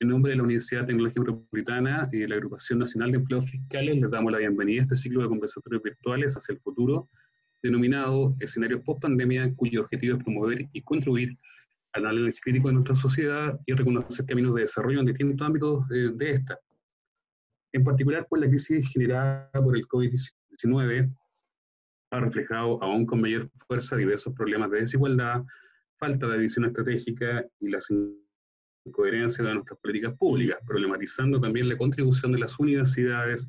En nombre de la Universidad Tecnológica Metropolitana y de la Agrupación Nacional de Empleos Fiscales, les damos la bienvenida a este ciclo de conversatorios virtuales hacia el futuro, denominado Escenarios Post-Pandemia, cuyo objetivo es promover y contribuir al análisis crítico de nuestra sociedad y reconocer caminos de desarrollo en distintos ámbitos eh, de esta. En particular, pues la crisis generada por el COVID-19 ha reflejado aún con mayor fuerza diversos problemas de desigualdad, falta de visión estratégica y las coherencia de nuestras políticas públicas, problematizando también la contribución de las universidades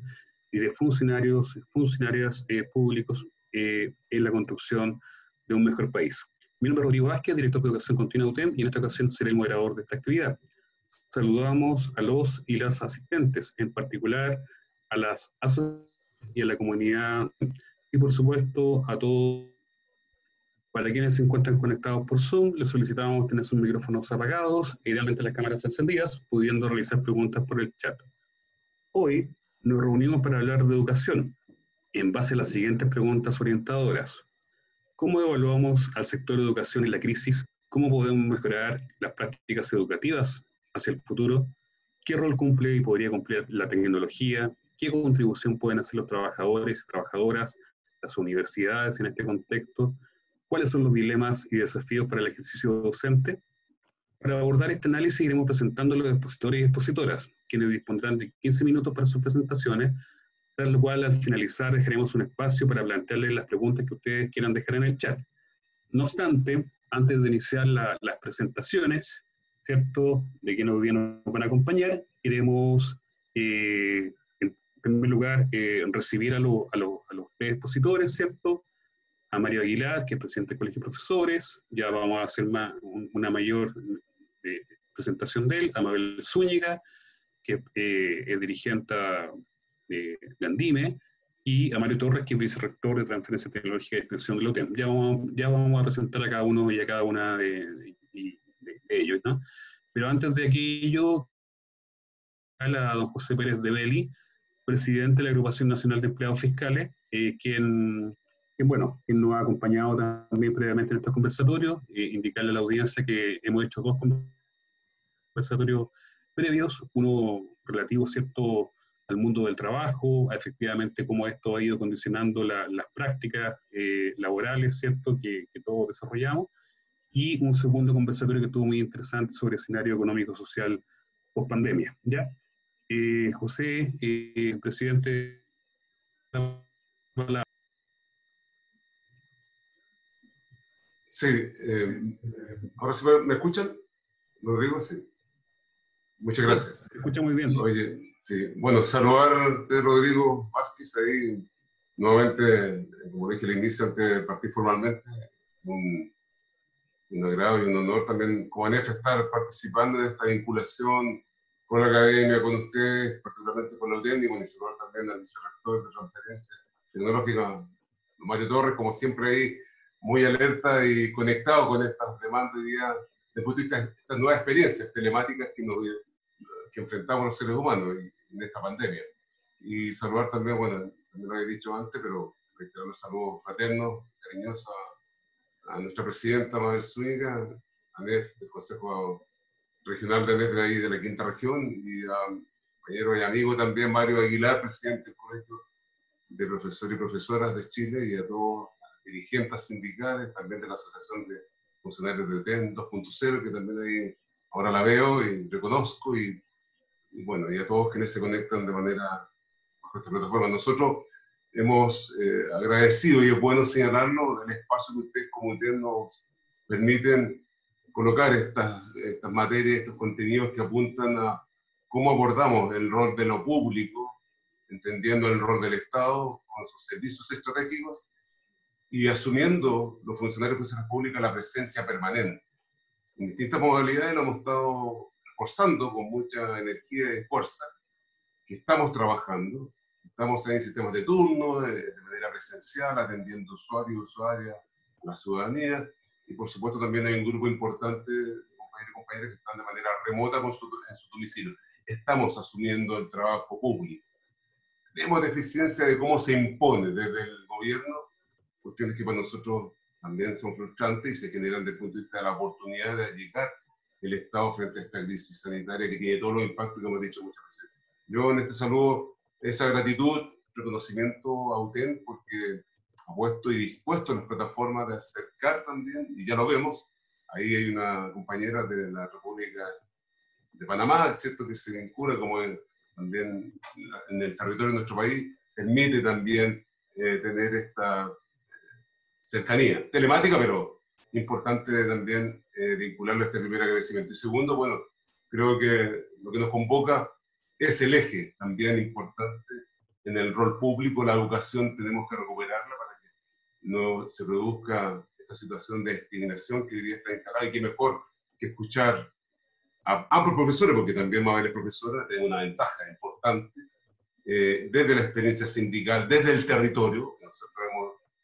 y de funcionarios funcionarias eh, públicos eh, en la construcción de un mejor país. Mi nombre es Rodrigo Vázquez, director de Educación Continua UTEM, y en esta ocasión seré el moderador de esta actividad. Saludamos a los y las asistentes, en particular a las asociaciones y a la comunidad, y por supuesto a todos para quienes se encuentran conectados por Zoom, les solicitamos tener sus micrófonos apagados e idealmente las cámaras encendidas, pudiendo realizar preguntas por el chat. Hoy nos reunimos para hablar de educación, en base a las siguientes preguntas orientadoras. ¿Cómo evaluamos al sector de educación en la crisis? ¿Cómo podemos mejorar las prácticas educativas hacia el futuro? ¿Qué rol cumple y podría cumplir la tecnología? ¿Qué contribución pueden hacer los trabajadores y trabajadoras, las universidades en este contexto? Cuáles son los dilemas y desafíos para el ejercicio docente. Para abordar este análisis iremos presentando a los expositores y expositoras, quienes dispondrán de 15 minutos para sus presentaciones, tal cual al finalizar dejaremos un espacio para plantearles las preguntas que ustedes quieran dejar en el chat. No obstante, antes de iniciar las presentaciones, ¿cierto?, de quienes nos van a acompañar, queremos, eh, en primer lugar, eh, recibir a, a, a los expositores, ¿cierto?, a Mario Aguilar, que es presidente del Colegio de Profesores, ya vamos a hacer una mayor eh, presentación de él, a Mabel Zúñiga, que eh, es dirigente de, Andime, y a Mario Torres, que es vicerrector de Transferencia Tecnológica y Extensión de la UTEM. Ya vamos, ya vamos a presentar a cada uno y a cada una de, ellos, ¿no? Pero antes de aquello, a don José Pérez de Beli, presidente de la Agrupación Nacional de Empleados Fiscales, eh, quien que bueno, quien nos ha acompañado también previamente en estos conversatorios, eh, indicarle a la audiencia que hemos hecho dos conversatorios previos, uno relativo, ¿cierto?, al mundo del trabajo, a efectivamente cómo esto ha ido condicionando las prácticas eh, laborales, ¿cierto?, que, todos desarrollamos, y un segundo conversatorio que estuvo muy interesante sobre escenario económico-social post-pandemia, ¿ya? Eh, José, presidente Sí, eh, ahora sí me, escuchan, Rodrigo, sí. Muchas gracias. Se escucha muy bien. Oye, sí, bueno, saludar a Rodrigo Vázquez ahí, nuevamente, como dije al inicio, antes de partir formalmente, un, un agrado y un honor también como ANEF estar participando en esta vinculación con la academia, con ustedes, particularmente con la UTEN y saludar también al vicerrector de transferencia tecnológica, Mario Torres, como siempre ahí muy alerta y conectado con estas demandas y de vista estas nuevas experiencias telemáticas que, nos, que enfrentamos los seres humanos en esta pandemia. Y saludar también, bueno, también lo he dicho antes, pero reiterar los saludos fraternos, cariñosos a, nuestra presidenta Mabel Zúñiga, a NEF, del Consejo Regional de NEF de ahí de la Quinta Región, y a compañero y amigo también Mario Aguilar, presidente del Colegio de Profesores y Profesoras de Chile, y a todos dirigentes sindicales, también de la Asociación de Funcionarios de UTEN 2.0, que también ahí ahora la veo y reconozco, y, bueno, y a todos quienes se conectan de manera bajo esta plataforma. Nosotros hemos eh, agradecido, y es bueno señalarlo, el espacio que ustedes como UTEN nos permiten colocar estas, estas materias, estos contenidos que apuntan a cómo abordamos el rol de lo público, entendiendo el rol del Estado con sus servicios estratégicos y asumiendo los funcionarios de funciones públicas la presencia permanente. En distintas modalidades lo hemos estado reforzando con mucha energía y fuerza, que estamos trabajando, estamos en sistemas de turno, de, manera presencial, atendiendo usuarios y usuarias, la ciudadanía, y por supuesto también hay un grupo importante de compañeros y compañeras que están de manera remota con su, en su domicilio. Estamos asumiendo el trabajo público. Tenemos deficiencia de cómo se impone desde el gobierno cuestiones que para nosotros también son frustrantes y se generan desde el punto de vista de la oportunidad de llegar el Estado frente a esta crisis sanitaria que tiene todos los impactos que hemos dicho muchas veces. Yo en este saludo esa gratitud, reconocimiento a UTEN porque ha puesto y dispuesto en las plataformas de acercar también, y ya lo vemos, ahí hay una compañera de la República de Panamá, ¿cierto? que se vincula como también en el territorio de nuestro país, permite también eh, tener esta cercanía telemática, pero importante también eh, vincularlo a este primer agradecimiento. Y segundo, bueno, creo que lo que nos convoca es el eje también importante en el rol público, la educación tenemos que recuperarla para que no se produzca esta situación de discriminación que hoy día está instalada y que mejor que escuchar a ambos profesores, porque también Mabel es profesora, es una ventaja importante, eh, desde la experiencia sindical, desde el territorio, nosotros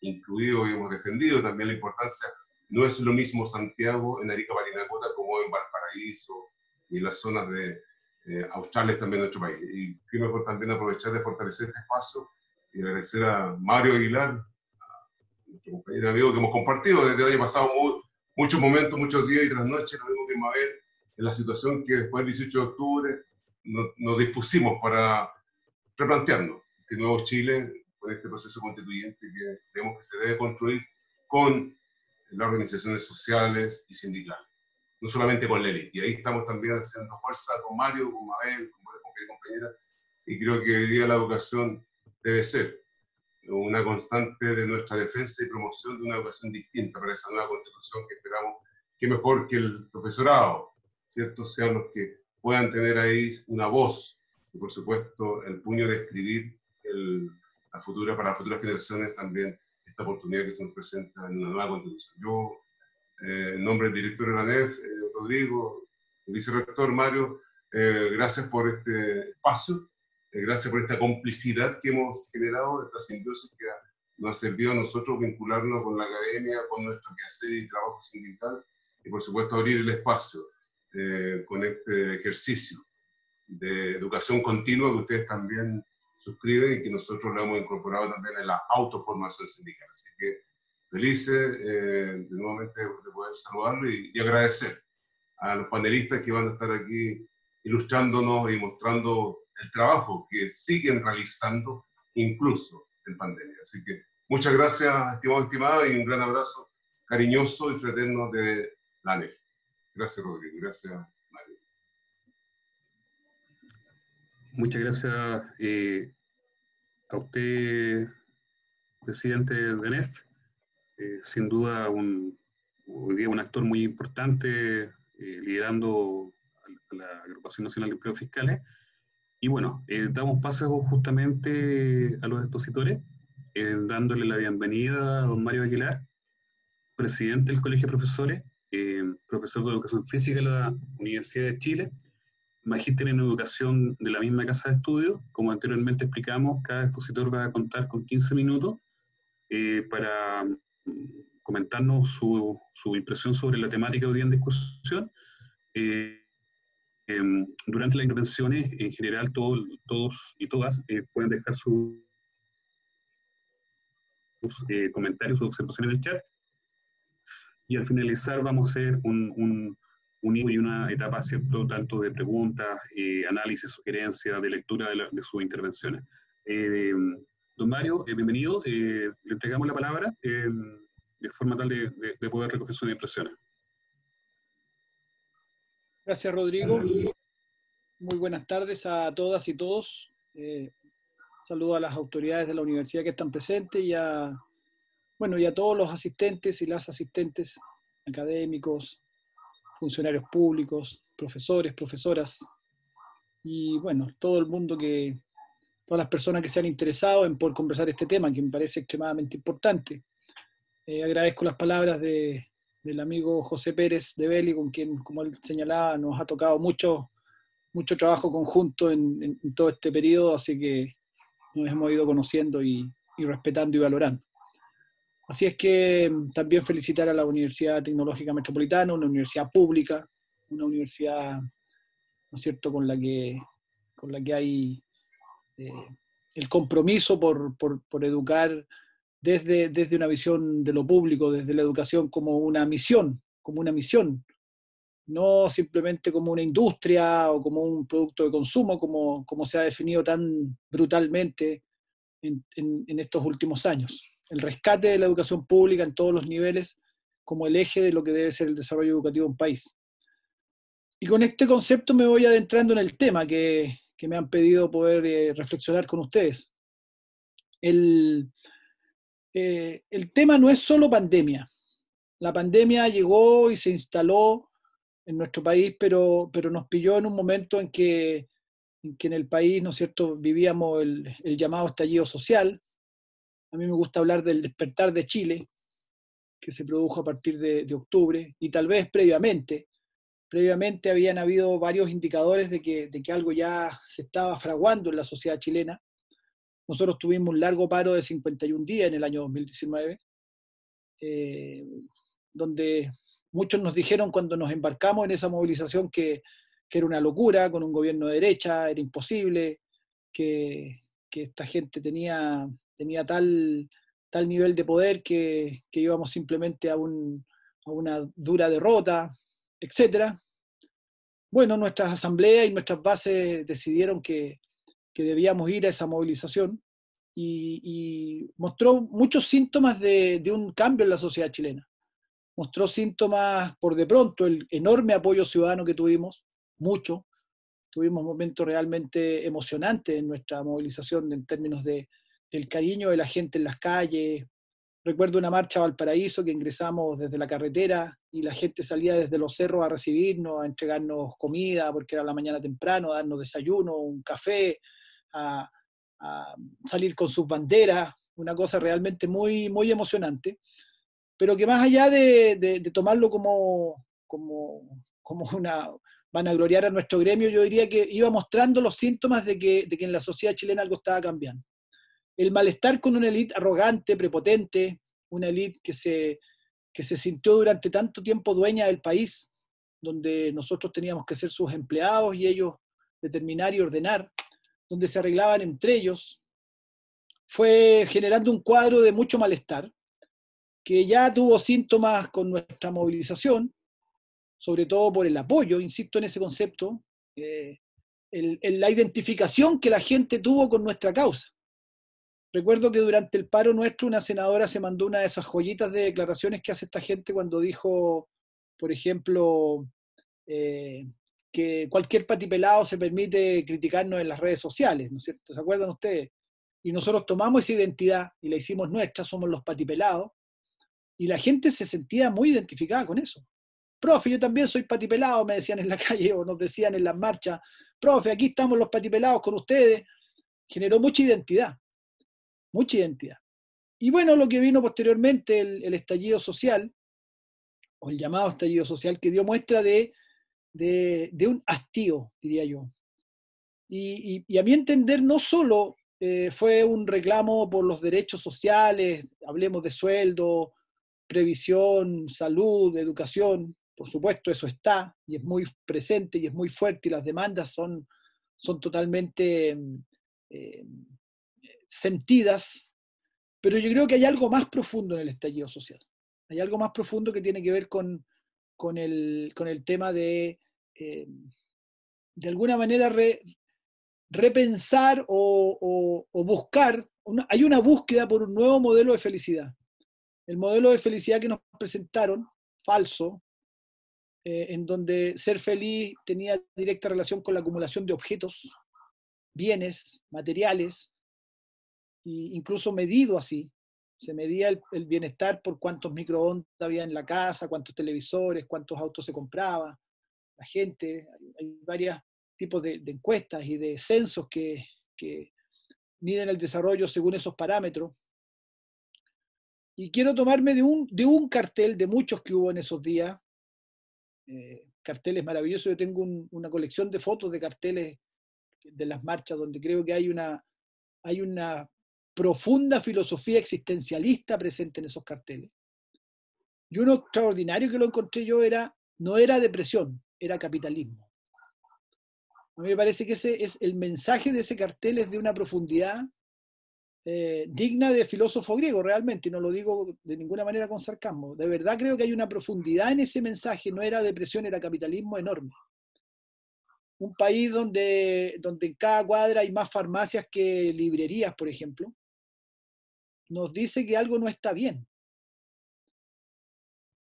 incluido y hemos defendido también la importancia, no es lo mismo Santiago en Arica Parinacota como en Valparaíso y en las zonas de eh, australes también en nuestro país. Y qué mejor también aprovechar de fortalecer este espacio y agradecer a Mario Aguilar, nuestro compañero amigo que hemos compartido desde el año pasado muchos momentos, muchos días y tras noches, lo mismo que Mabel, en la situación que después del 18 de octubre nos, dispusimos para replantearnos este nuevo Chile con este proceso constituyente que creemos que se debe construir con las organizaciones sociales y sindicales, no solamente con la élite. Y ahí estamos también haciendo fuerza con Mario, con Mabel, con mi compañera, y creo que hoy día la educación debe ser una constante de nuestra defensa y promoción de una educación distinta para esa nueva constitución que esperamos que mejor que el profesorado, ¿cierto? Sean los que puedan tener ahí una voz y, por supuesto, el puño de escribir el, la futura, para futuras generaciones también esta oportunidad que se nos presenta en una nueva constitución. Yo, eh, en nombre del director de la NEF, eh, Rodrigo, vicerrector Mario, eh, gracias por este espacio, gracias por esta complicidad que hemos generado, esta simbiosis que nos ha servido a nosotros vincularnos con la academia, con nuestro quehacer y trabajo sindical, y por supuesto abrir el espacio eh, con este ejercicio de educación continua que ustedes también suscriben y que nosotros lo hemos incorporado también en la autoformación sindical. Así que felices eh, de nuevamente de poder saludarlo y, y, agradecer a los panelistas que van a estar aquí ilustrándonos y mostrando el trabajo que siguen realizando incluso en pandemia. Así que muchas gracias, estimado estimado, y un gran abrazo cariñoso y fraterno de la NEF. Gracias, Rodrigo. Gracias, Mario. Muchas gracias eh, a usted, presidente de NEF. Eh, sin duda, un, hoy día un actor muy importante eh, liderando la Agrupación Nacional de Empleos Fiscales. Y bueno, damos paso justamente a los expositores, dándole la bienvenida a don Mario Aguilar, presidente del Colegio de Profesores, profesor de Educación Física de la Universidad de Chile, magíster en Educación de la misma casa de estudio. Como anteriormente explicamos, cada expositor va a contar con 15 minutos eh, para mm, comentarnos su, su, impresión sobre la temática hoy en discusión. Eh, em, durante las intervenciones, en general, todos y todas pueden dejar sus comentarios o observaciones en el chat y al finalizar vamos a hacer un, un, un y una etapa, ¿cierto?, tanto de preguntas, eh, análisis, sugerencias, de lectura de, sus intervenciones. Eh, don Mario, eh, bienvenido. le entregamos la palabra de forma tal de, poder recoger sus impresiones. Gracias, Rodrigo. Muy buenas tardes a todas y todos. saludo a las autoridades de la universidad que están presentes y a bueno, y a todos los asistentes y las asistentes académicos, funcionarios públicos, profesores, profesoras, y bueno, todo el mundo que, todas las personas que se han interesado en poder conversar este tema, que me parece extremadamente importante. Eh, agradezco las palabras de, del amigo José Pérez de Beli, con quien, como él señalaba, nos ha tocado mucho, mucho trabajo conjunto en, todo este periodo, así que nos hemos ido conociendo y respetando y valorando. Así es que mm, también felicitar a la Universidad Tecnológica Metropolitana, una universidad pública, una universidad, ¿no es cierto?, con la que, con la que hay eh, el compromiso por, por, educar desde, desde, una visión de lo público, desde la educación como una misión, como una misión, no simplemente como una industria o como un producto de consumo, como, como se ha definido tan brutalmente en, en, estos últimos años. El rescate de la educación pública en todos los niveles como el eje de lo que debe ser el desarrollo educativo de un país. Y con este concepto me voy adentrando en el tema que, que me han pedido poder eh, reflexionar con ustedes. El, eh, el tema no es solo pandemia. La pandemia llegó y se instaló en nuestro país, pero, pero nos pilló en un momento en que, en que en el país, ¿no es cierto?, vivíamos el, el llamado estallido social. A mí me gusta hablar del despertar de Chile, que se produjo a partir de, octubre, y tal vez previamente. Previamente habían habido varios indicadores de que, de que algo ya se estaba fraguando en la sociedad chilena. Nosotros tuvimos un largo paro de 51 días en el año 2019, eh, donde Muchos nos dijeron cuando nos embarcamos en esa movilización que, era una locura, con un gobierno de derecha, era imposible, que, esta gente tenía, tenía tal, tal nivel de poder que, íbamos simplemente a, una dura derrota, etc. Bueno, nuestras asambleas y nuestras bases decidieron que, debíamos ir a esa movilización y, mostró muchos síntomas de, un cambio en la sociedad chilena mostró síntomas por de pronto, el enorme apoyo ciudadano que tuvimos, mucho. Tuvimos momentos realmente emocionantes en nuestra movilización en términos de, del cariño de la gente en las calles. Recuerdo una marcha a Valparaíso que ingresamos desde la carretera y la gente salía desde los cerros a recibirnos, a entregarnos comida porque era la mañana temprano, a darnos desayuno, un café, a, salir con sus banderas, una cosa realmente muy, muy emocionante pero que más allá de, tomarlo como, como, como, una vanagloriar a nuestro gremio, yo diría que iba mostrando los síntomas de que, de que en la sociedad chilena algo estaba cambiando. El malestar con una élite arrogante, prepotente, una élite que se, que se sintió durante tanto tiempo dueña del país, donde nosotros teníamos que ser sus empleados y ellos determinar y ordenar, donde se arreglaban entre ellos, fue generando un cuadro de mucho malestar, que ya tuvo síntomas con nuestra movilización, sobre todo por el apoyo, insisto en ese concepto, eh, en la identificación que la gente tuvo con nuestra causa. Recuerdo que durante el paro nuestro una senadora se mandó una de esas joyitas de declaraciones que hace esta gente cuando dijo, por ejemplo, eh, que cualquier patipelado se permite criticarnos en las redes sociales, ¿no es cierto? ¿Se acuerdan ustedes? Y nosotros tomamos esa identidad y la hicimos nuestra, somos los patipelados, y la gente se sentía muy identificada con eso. Profe, yo también soy patipelado, me decían en la calle o nos decían en las marchas. Profe, aquí estamos los patipelados con ustedes. Generó mucha identidad, mucha identidad. Y bueno, lo que vino posteriormente, el, estallido social, o el llamado estallido social, que dio muestra de, de, un hastío, diría yo. Y, a mi entender, no solo eh, fue un reclamo por los derechos sociales, hablemos de sueldo, previsión, salud, educación, por supuesto eso está y es muy presente y es muy fuerte y las demandas son, son totalmente eh, sentidas, pero yo creo que hay algo más profundo en el estallido social. Hay algo más profundo que tiene que ver con, con, el, tema de, eh, de alguna manera, repensar o, o buscar, hay una búsqueda por un nuevo modelo de felicidad el modelo de felicidad que nos presentaron, falso, eh, en donde ser feliz tenía directa relación con la acumulación de objetos, bienes, materiales, e incluso medido así. Se medía el, bienestar por cuántos microondas había en la casa, cuántos televisores, cuántos autos se compraba, la gente. Hay, varios tipos de, encuestas y de censos que, que miden el desarrollo según esos parámetros y quiero tomarme de un, de un cartel, de muchos que hubo en esos días, eh, carteles maravillosos. Yo tengo una colección de fotos de carteles de las marchas donde creo que hay una, hay una profunda filosofía existencialista presente en esos carteles. Y uno extraordinario que lo encontré yo era, no era depresión, era capitalismo. A mí me parece que ese es el mensaje de ese cartel es de una profundidad eh, digna de filósofo griego, realmente, no lo digo de ninguna manera con sarcasmo. De verdad creo que hay una profundidad en ese mensaje, no era depresión, era capitalismo enorme. Un país donde, donde en cada cuadra hay más farmacias que librerías, por ejemplo, nos dice que algo no está bien.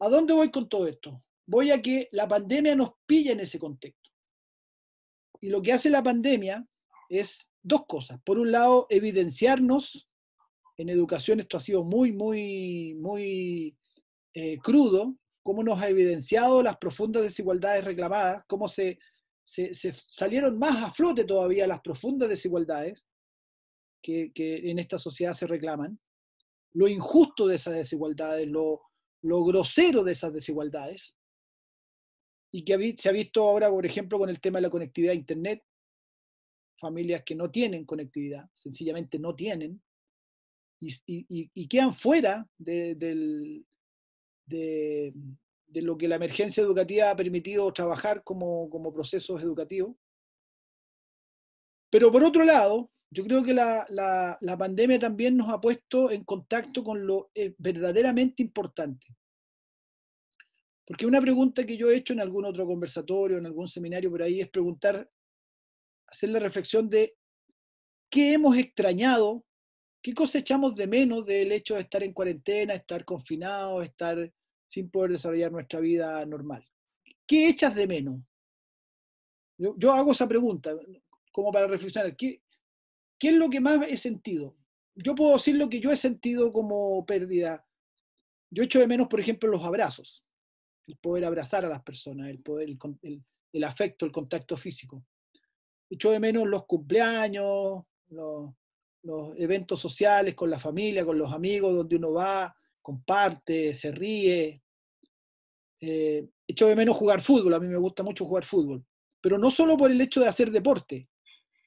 ¿A dónde voy con todo esto? Voy a que la pandemia nos pilla en ese contexto. Y lo que hace la pandemia es dos cosas. Por un lado, evidenciarnos, en educación esto ha sido muy, muy, muy eh, crudo, cómo nos ha evidenciado las profundas desigualdades reclamadas, cómo se, se, salieron más a flote todavía las profundas desigualdades que, que, en esta sociedad se reclaman, lo injusto de esas desigualdades, lo, lo grosero de esas desigualdades, y que se ha visto ahora, por ejemplo, con el tema de la conectividad a Internet, familias que no tienen conectividad, sencillamente no tienen, y, quedan fuera de, lo que la emergencia educativa ha permitido trabajar como, como procesos educativos. Pero por otro lado, yo creo que la, pandemia también nos ha puesto en contacto con lo eh, verdaderamente importante. Porque una pregunta que yo he hecho en algún otro conversatorio, en algún seminario por ahí, es preguntar hacer la reflexión de qué hemos extrañado, qué cosechamos de menos del hecho de estar en cuarentena, estar confinados, estar sin poder desarrollar nuestra vida normal. ¿Qué echas de menos? Yo, hago esa pregunta como para reflexionar. ¿qué, ¿Qué es lo que más he sentido? Yo puedo decir lo que yo he sentido como pérdida. Yo echo de menos, por ejemplo, los abrazos, el poder abrazar a las personas, el poder, el afecto, el contacto físico echo de menos los cumpleaños, los, eventos sociales con la familia, con los amigos, donde uno va, comparte, se ríe. Eh, echo de menos jugar fútbol, a mí me gusta mucho jugar fútbol, pero no solo por el hecho de hacer deporte,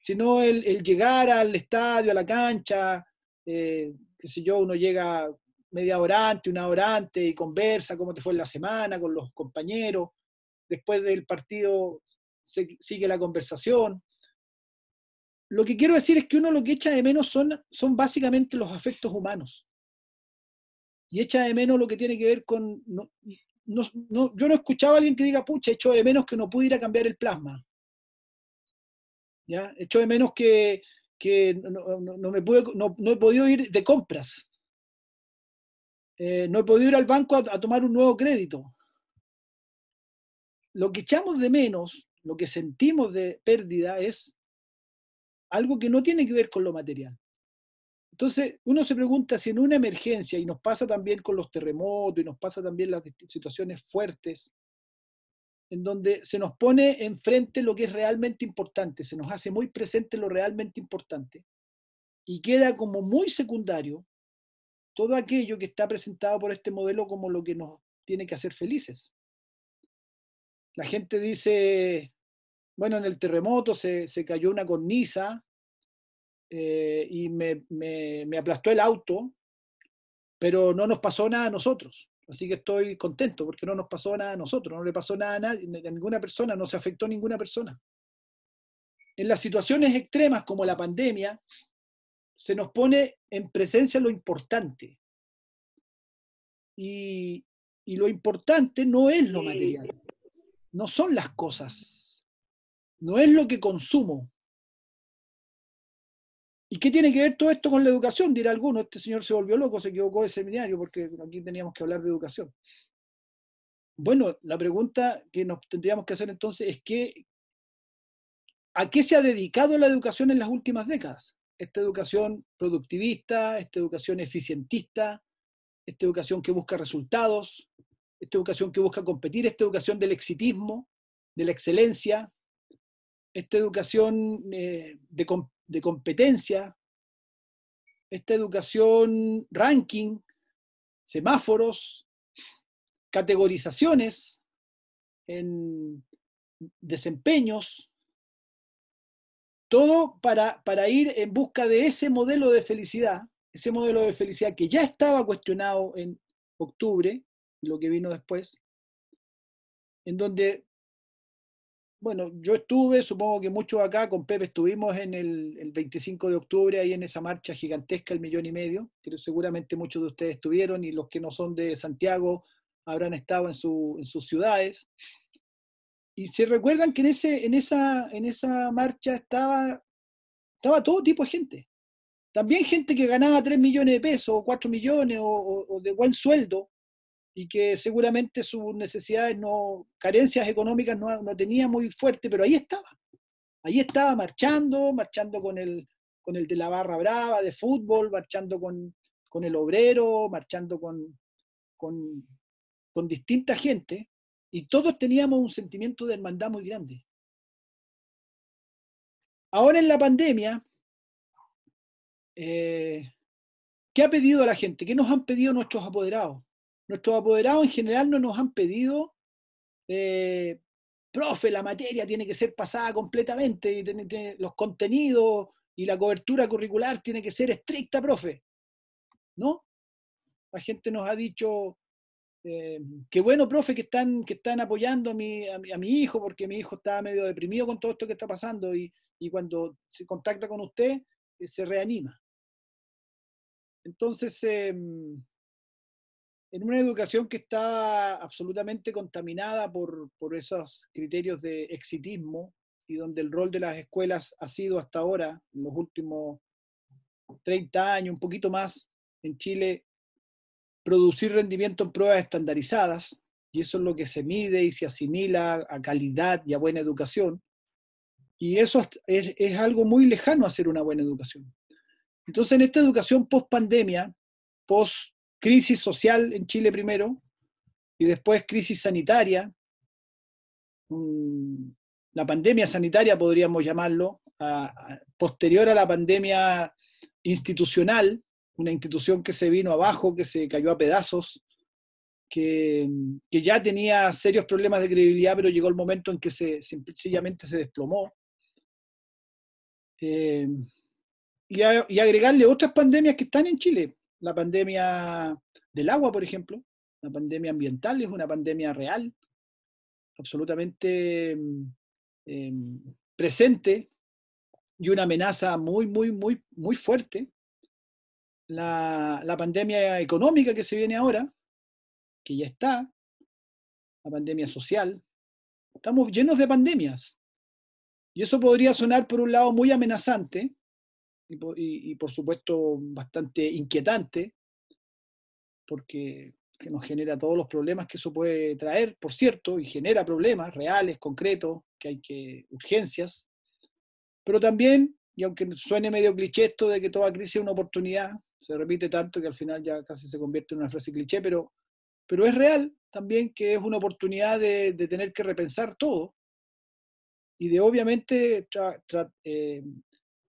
sino el, llegar al estadio, a la cancha, eh, qué sé yo, uno llega media hora antes, una hora antes y conversa cómo te fue en la semana con los compañeros, después del partido sigue la conversación lo que quiero decir es que uno lo que echa de menos son, son básicamente los afectos humanos. Y echa de menos lo que tiene que ver con... No, no, yo no escuchaba a alguien que diga, pucha, echo de menos que no pude ir a cambiar el plasma. ¿Ya? Echo de menos que, no, he podido ir de compras. Eh, no he podido ir al banco a tomar un nuevo crédito. Lo que echamos de menos, lo que sentimos de pérdida es algo que no tiene que ver con lo material. Entonces, uno se pregunta si en una emergencia, y nos pasa también con los terremotos, y nos pasa también las situaciones fuertes, en donde se nos pone enfrente lo que es realmente importante, se nos hace muy presente lo realmente importante, y queda como muy secundario todo aquello que está presentado por este modelo como lo que nos tiene que hacer felices. La gente dice, bueno, en el terremoto se, cayó una cornisa eh, y me, me, aplastó el auto, pero no nos pasó nada a nosotros. Así que estoy contento porque no nos pasó nada a nosotros, no le pasó nada a, nadie, a ninguna persona, no se afectó a ninguna persona. En las situaciones extremas como la pandemia, se nos pone en presencia lo importante. Y, y lo importante no es lo material, no son las cosas no es lo que consumo. ¿Y qué tiene que ver todo esto con la educación? Dirá alguno, este señor se volvió loco, se equivocó de seminario porque aquí teníamos que hablar de educación. Bueno, la pregunta que nos tendríamos que hacer entonces es que, ¿a qué se ha dedicado la educación en las últimas décadas? Esta educación productivista, esta educación eficientista, esta educación que busca resultados, esta educación que busca competir, esta educación del exitismo, de la excelencia, esta educación eh, de, competencia, esta educación ranking, semáforos, categorizaciones en desempeños, todo para, para, ir en busca de ese modelo de felicidad, ese modelo de felicidad que ya estaba cuestionado en octubre, lo que vino después, en donde bueno, yo estuve, supongo que muchos acá con Pepe estuvimos en el, el, 25 de octubre ahí en esa marcha gigantesca, el millón y medio, que seguramente muchos de ustedes estuvieron y los que no son de Santiago habrán estado en sus ciudades. Y se recuerdan que en, ese, en, esa, en esa marcha estaba, estaba todo tipo de gente. También gente que ganaba 3 millones de pesos, o 4 millones, o, o de buen sueldo, y que seguramente sus necesidades, no, carencias económicas no, no, tenía muy fuerte, pero ahí estaba. Ahí estaba marchando, marchando con el, con el de la barra brava de fútbol, marchando con, con el obrero, marchando con, con, con distinta gente, y todos teníamos un sentimiento de hermandad muy grande. Ahora en la pandemia, eh, ¿qué ha pedido la gente? ¿Qué nos han pedido nuestros apoderados? Nuestros apoderados en general no nos han pedido, eh, profe, la materia tiene que ser pasada completamente, los contenidos y la cobertura curricular tiene que ser estricta, profe. ¿No? La gente nos ha dicho, eh, qué bueno, profe, que están, que están apoyando a mi, a hijo, porque mi hijo estaba medio deprimido con todo esto que está pasando y, y cuando se contacta con usted, eh, se reanima. Entonces, eh, en una educación que está absolutamente contaminada por, por esos criterios de exitismo y donde el rol de las escuelas ha sido hasta ahora, en los últimos 30 años, un poquito más, en Chile, producir rendimiento en pruebas estandarizadas, y eso es lo que se mide y se asimila a calidad y a buena educación. Y eso es, es algo muy lejano a hacer una buena educación. Entonces, en esta educación post pandemia, post crisis social en Chile primero y después crisis sanitaria, la pandemia sanitaria podríamos llamarlo, posterior a la pandemia institucional, una institución que se vino abajo, que se cayó a pedazos, que, ya tenía serios problemas de credibilidad, pero llegó el momento en que se, sencillamente se desplomó. Eh, y, y, agregarle otras pandemias que están en Chile la pandemia del agua, por ejemplo, la pandemia ambiental es una pandemia real, absolutamente mm, em, presente y una amenaza muy, muy, muy, muy fuerte. La, la pandemia económica que se viene ahora, que ya está, la pandemia social. Estamos llenos de pandemias. Y eso podría sonar por un lado muy amenazante, y, por supuesto bastante inquietante, porque que nos genera todos los problemas que eso puede traer, por cierto, y genera problemas reales, concretos, que hay que, urgencias, pero también, y aunque suene medio cliché esto de que toda crisis es una oportunidad, se repite tanto que al final ya casi se convierte en una frase cliché, pero, pero es real también que es una oportunidad de, de tener que repensar todo. Y de obviamente eh,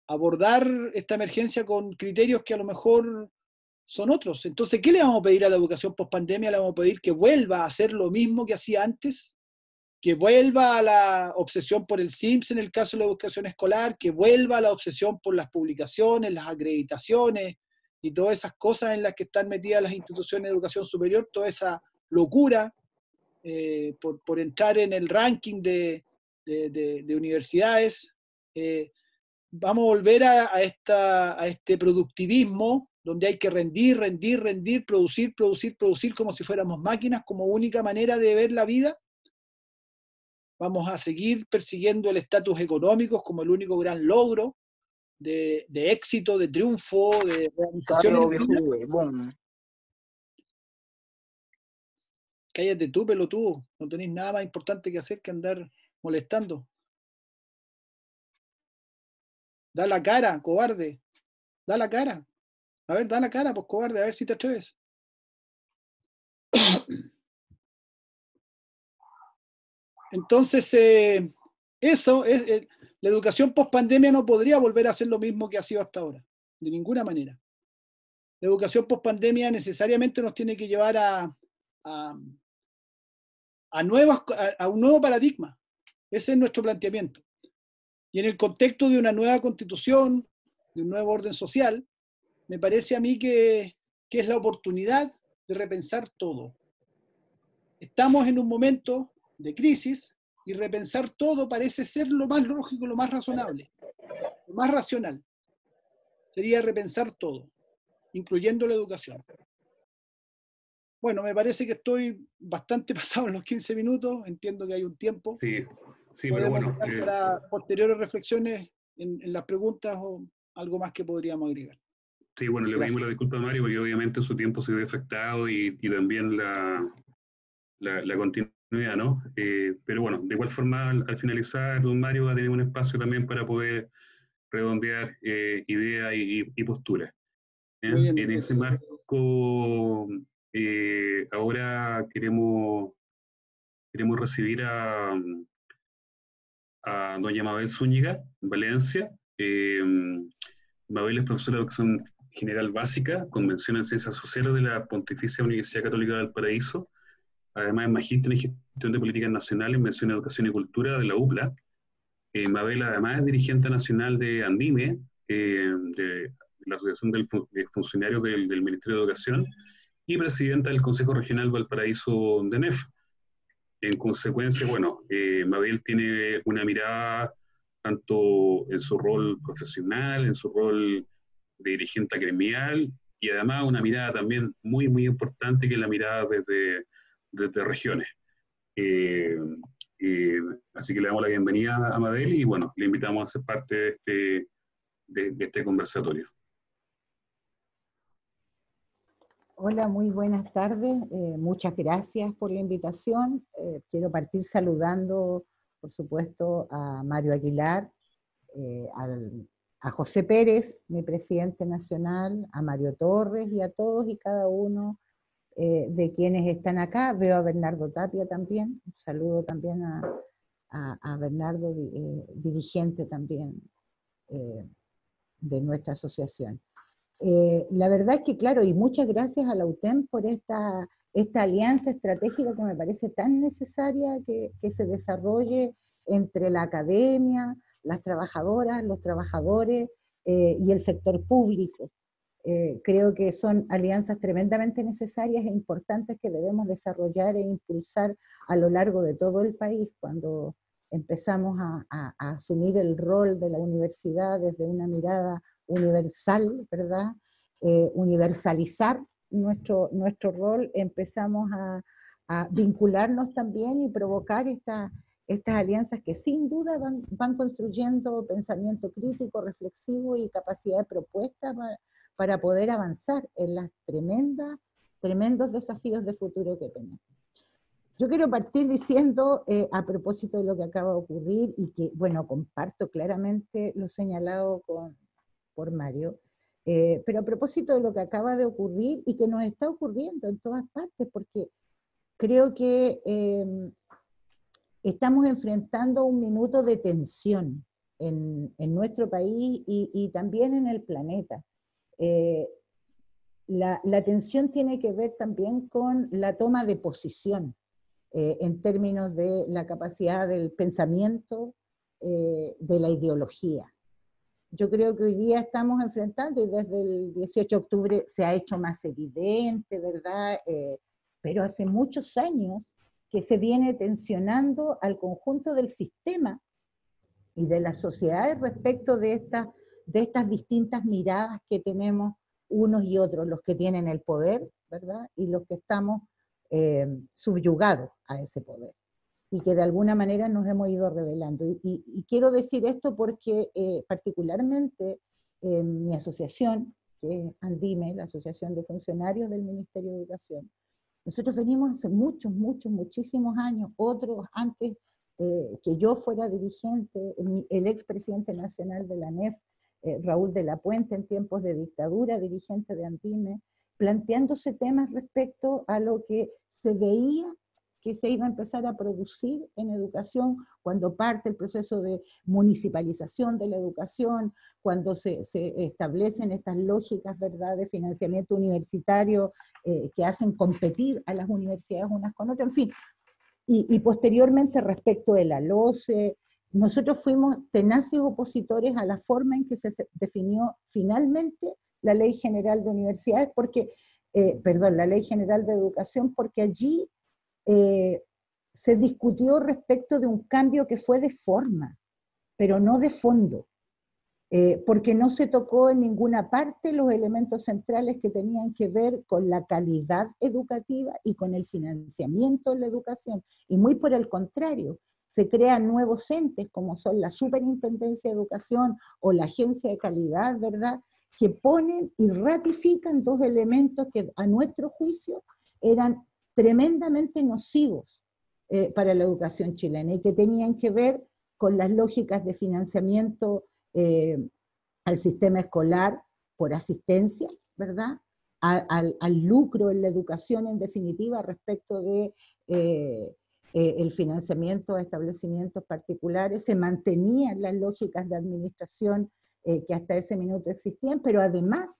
abordar esta emergencia con criterios que a lo mejor son otros. Entonces, ¿qué le vamos a pedir a la educación post pandemia? Le vamos a pedir que vuelva a hacer lo mismo que hacía antes, que vuelva a la obsesión por el SIMS en el caso de la educación escolar, que vuelva a la obsesión por las publicaciones, las acreditaciones y todas esas cosas en las que están metidas las instituciones de educación superior, toda esa locura eh, por, entrar en el ranking de, universidades. Eh, vamos a volver a, esta, a este productivismo donde hay que rendir, rendir, rendir, producir, producir, producir como si fuéramos máquinas como única manera de ver la vida. Vamos a seguir persiguiendo el estatus económico como el único gran logro de, éxito, de triunfo, de realización. Cállate tú, pelotudo. No tenéis nada más importante que hacer que andar molestando. Da la cara, cobarde. Da la cara. A ver, da la cara, pues cobarde, a ver si te atreves. Entonces, eh, eso es, eh, la educación post pandemia no podría volver a ser lo mismo que ha sido hasta ahora, de ninguna manera. La educación post pandemia necesariamente nos tiene que llevar a, a, nuevas, a un nuevo paradigma. Ese es nuestro planteamiento. Y en el contexto de una nueva constitución, de un nuevo orden social, me parece a mí que, es la oportunidad de repensar todo. Estamos en un momento de crisis y repensar todo parece ser lo más lógico, lo más razonable, lo más racional. Sería repensar todo, incluyendo la educación. Bueno, me parece que estoy bastante pasado en los 15 minutos, entiendo que hay un tiempo. Sí, sí, pero bueno. Eh, para posteriores reflexiones en, las preguntas o algo más que podríamos agregar. Sí, bueno, le pedimos la disculpa a Mario porque obviamente su tiempo se ve afectado y, y también la, la, continuidad, ¿no? Eh, pero bueno, de igual forma, al, finalizar, don Mario va a tener un espacio también para poder redondear eh, ideas y, posturas. en ese marco, eh, ahora queremos, queremos recibir a, a doña Mabel Zúñiga, en Valencia. Mabel es profesora de educación general básica, convención en ciencias sociales de la Pontificia Universidad Católica del Paraíso Además es magíster en gestión de políticas nacionales, mención educación y cultura de la UPLA. Eh, Mabel además es dirigente nacional de Andime, eh, de, la Asociación de Funcionarios del, Ministerio de Educación, y presidenta del Consejo Regional Valparaíso de NEF. En consecuencia, bueno, eh, Mabel tiene una mirada tanto en su rol profesional, en su rol de dirigente gremial, y además una mirada también muy, muy importante que es la mirada desde desde regiones. Eh, así que le damos la bienvenida a Mabel y bueno, le invitamos a ser parte de este, de, este conversatorio. Hola, muy buenas tardes. Eh, muchas gracias por la invitación. Eh, quiero partir saludando, por supuesto, a Mario Aguilar, a José Pérez, mi presidente nacional, a Mario Torres y a todos y cada uno eh, de quienes están acá. Veo a Bernardo Tapia también, un saludo también a, a, Bernardo, eh, dirigente también eh, de nuestra asociación. La verdad es que, claro, y muchas gracias a la UTEM por esta, esta alianza estratégica que me parece tan necesaria que, que se desarrolle entre la academia, las trabajadoras, los trabajadores y el sector público. Eh, creo que son alianzas tremendamente necesarias e importantes que debemos desarrollar e impulsar a lo largo de todo el país cuando empezamos a, asumir el rol de la universidad desde una mirada universal, ¿verdad? Eh, universalizar nuestro, nuestro rol, empezamos a, vincularnos también y provocar esta, estas alianzas que sin duda van, van construyendo pensamiento crítico, reflexivo y capacidad de propuesta para, para poder avanzar en las tremendas, tremendos desafíos de futuro que tenemos. Yo quiero partir diciendo, eh, a propósito de lo que acaba de ocurrir, y que, bueno, comparto claramente lo señalado con, por Mario, eh, pero a propósito de lo que acaba de ocurrir y que nos está ocurriendo en todas partes, porque creo que em, estamos enfrentando un minuto de tensión en, nuestro país y, también en el planeta. Eh, la, tensión tiene que ver también con la toma de posición eh, en términos de la capacidad del pensamiento, de la ideología. Yo creo que hoy día estamos enfrentando, y desde el 18 de octubre se ha hecho más evidente, ¿verdad? pero hace muchos años que se viene tensionando al conjunto del sistema y de las sociedades respecto de estas distintas miradas que tenemos unos y otros, los que tienen el poder, ¿verdad? Y los que estamos eh, subyugados a ese poder y que de alguna manera nos hemos ido revelando. Y, quiero decir esto porque eh, particularmente en mi asociación, que es Andime, la Asociación de Funcionarios del Ministerio de Educación, nosotros venimos hace muchos, muchos, muchísimos años, otros antes eh, que yo fuera dirigente, el expresidente nacional de la NEF, eh, Raúl de la Puente en tiempos de dictadura, dirigente de Antime, planteándose temas respecto a lo que se veía que se iba a empezar a producir en educación cuando parte el proceso de municipalización de la educación, cuando se, establecen estas lógicas ¿verdad? de financiamiento universitario eh, que hacen competir a las universidades unas con otras, en fin. Y, y posteriormente respecto de la LOCE, nosotros fuimos tenaces opositores a la forma en que se definió finalmente la Ley General de Universidades, porque, eh, perdón, la Ley General de Educación, porque allí eh, se discutió respecto de un cambio que fue de forma, pero no de fondo, eh, porque no se tocó en ninguna parte los elementos centrales que tenían que ver con la calidad educativa y con el financiamiento de la educación, y muy por el contrario, se crean nuevos entes como son la Superintendencia de Educación o la Agencia de Calidad, ¿verdad? Que ponen y ratifican dos elementos que a nuestro juicio eran tremendamente nocivos eh, para la educación chilena y que tenían que ver con las lógicas de financiamiento eh, al sistema escolar por asistencia, ¿verdad? al, lucro en la educación en definitiva respecto de eh, el financiamiento a establecimientos particulares, se mantenían las lógicas de administración que hasta ese minuto existían, pero además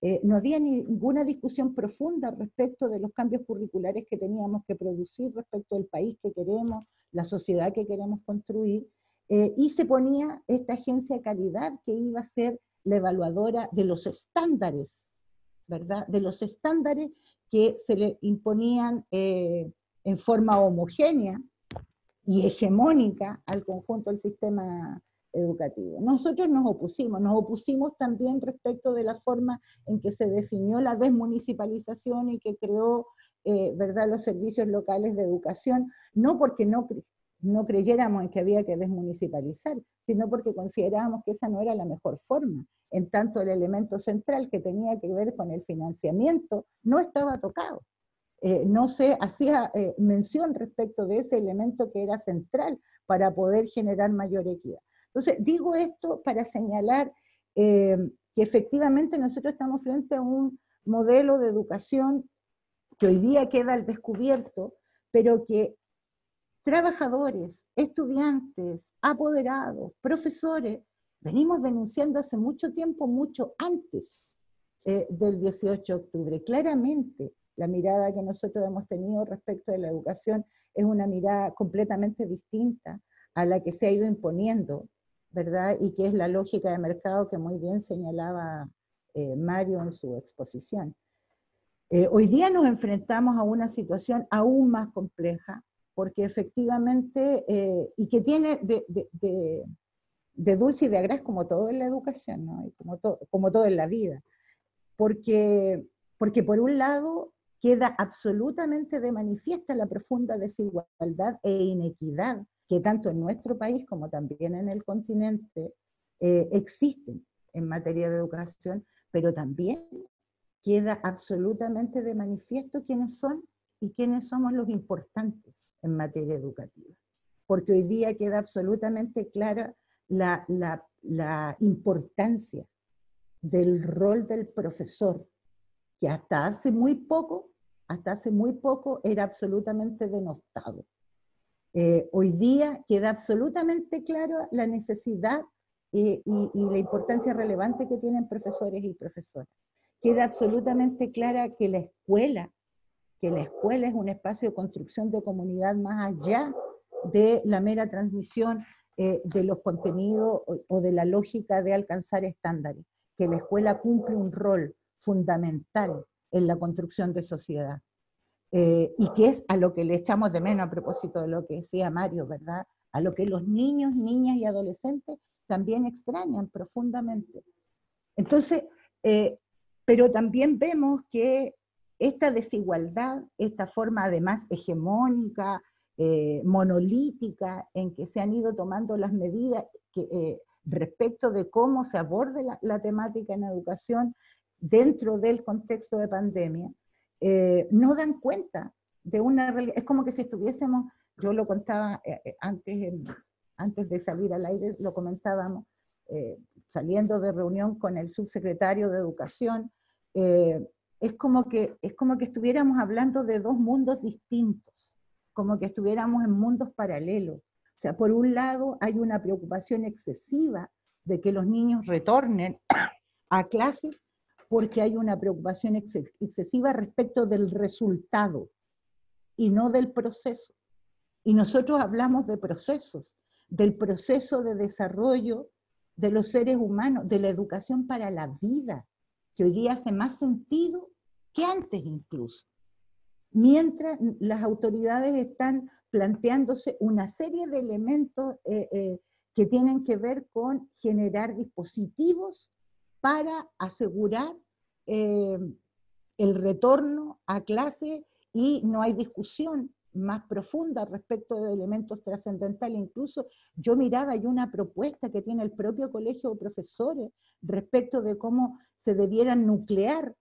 eh, no había ninguna discusión profunda respecto de los cambios curriculares que teníamos que producir respecto del país que queremos, la sociedad que queremos construir, eh, y se ponía esta agencia de calidad que iba a ser la evaluadora de los estándares, ¿verdad? De los estándares que se le imponían eh, en forma homogénea y hegemónica al conjunto del sistema educativo. Nosotros nos opusimos, nos opusimos también respecto de la forma en que se definió la desmunicipalización y que creó eh, ¿verdad? los servicios locales de educación, no porque no, no creyéramos en que había que desmunicipalizar, sino porque considerábamos que esa no era la mejor forma. En tanto, el elemento central que tenía que ver con el financiamiento no estaba tocado. Eh, no se hacía eh, mención respecto de ese elemento que era central para poder generar mayor equidad. Entonces, digo esto para señalar eh, que efectivamente nosotros estamos frente a un modelo de educación que hoy día queda al descubierto, pero que trabajadores, estudiantes, apoderados, profesores, venimos denunciando hace mucho tiempo, mucho antes eh, del 18 de octubre. Claramente, la mirada que nosotros hemos tenido respecto de la educación es una mirada completamente distinta a la que se ha ido imponiendo ¿verdad? Y que es la lógica de mercado que muy bien señalaba eh, Mario en su exposición. Eh, hoy día nos enfrentamos a una situación aún más compleja, porque efectivamente, eh, y que tiene de, de, dulce y de agraz como todo en la educación, ¿no? y como, como todo en la vida, porque, porque por un lado queda absolutamente de manifiesta la profunda desigualdad e inequidad que tanto en nuestro país como también en el continente eh, existen en materia de educación, pero también queda absolutamente de manifiesto quiénes son y quiénes somos los importantes en materia educativa. Porque hoy día queda absolutamente clara la, la, la importancia del rol del profesor, que hasta hace muy poco, hasta hace muy poco era absolutamente denostado. Eh, hoy día queda absolutamente clara la necesidad y, la importancia relevante que tienen profesores y profesoras. Queda absolutamente clara que la escuela, que la escuela es un espacio de construcción de comunidad más allá de la mera transmisión eh, de los contenidos o de la lógica de alcanzar estándares, que la escuela cumple un rol fundamental en la construcción de sociedad. Eh, y que es a lo que le echamos de menos a propósito de lo que decía Mario, ¿verdad? A lo que los niños, niñas y adolescentes también extrañan profundamente. Entonces, eh, pero también vemos que esta desigualdad, esta forma además hegemónica, eh, monolítica, en que se han ido tomando las medidas que, respecto de cómo se aborde la temática en educación dentro del contexto de pandemia, eh, no dan cuenta de una realidad. Es como que si estuviésemos, yo lo contaba eh, eh, antes, antes de salir al aire, lo comentábamos, saliendo de reunión con el subsecretario de Educación, es, como que, es como que estuviéramos hablando de dos mundos distintos, como que estuviéramos en mundos paralelos. O sea, por un lado hay una preocupación excesiva de que los niños retornen a clases porque hay una preocupación excesiva respecto del resultado y no del proceso. Y nosotros hablamos de procesos, del proceso de desarrollo de los seres humanos, de la educación para la vida, que hoy día hace más sentido que antes incluso. Mientras las autoridades están planteándose una serie de elementos eh, eh, que tienen que ver con generar dispositivos para asegurar eh, el retorno a clase y no hay discusión más profunda respecto de elementos trascendentales. Incluso yo miraba, hay una propuesta que tiene el propio Colegio de Profesores respecto de cómo se debieran nuclear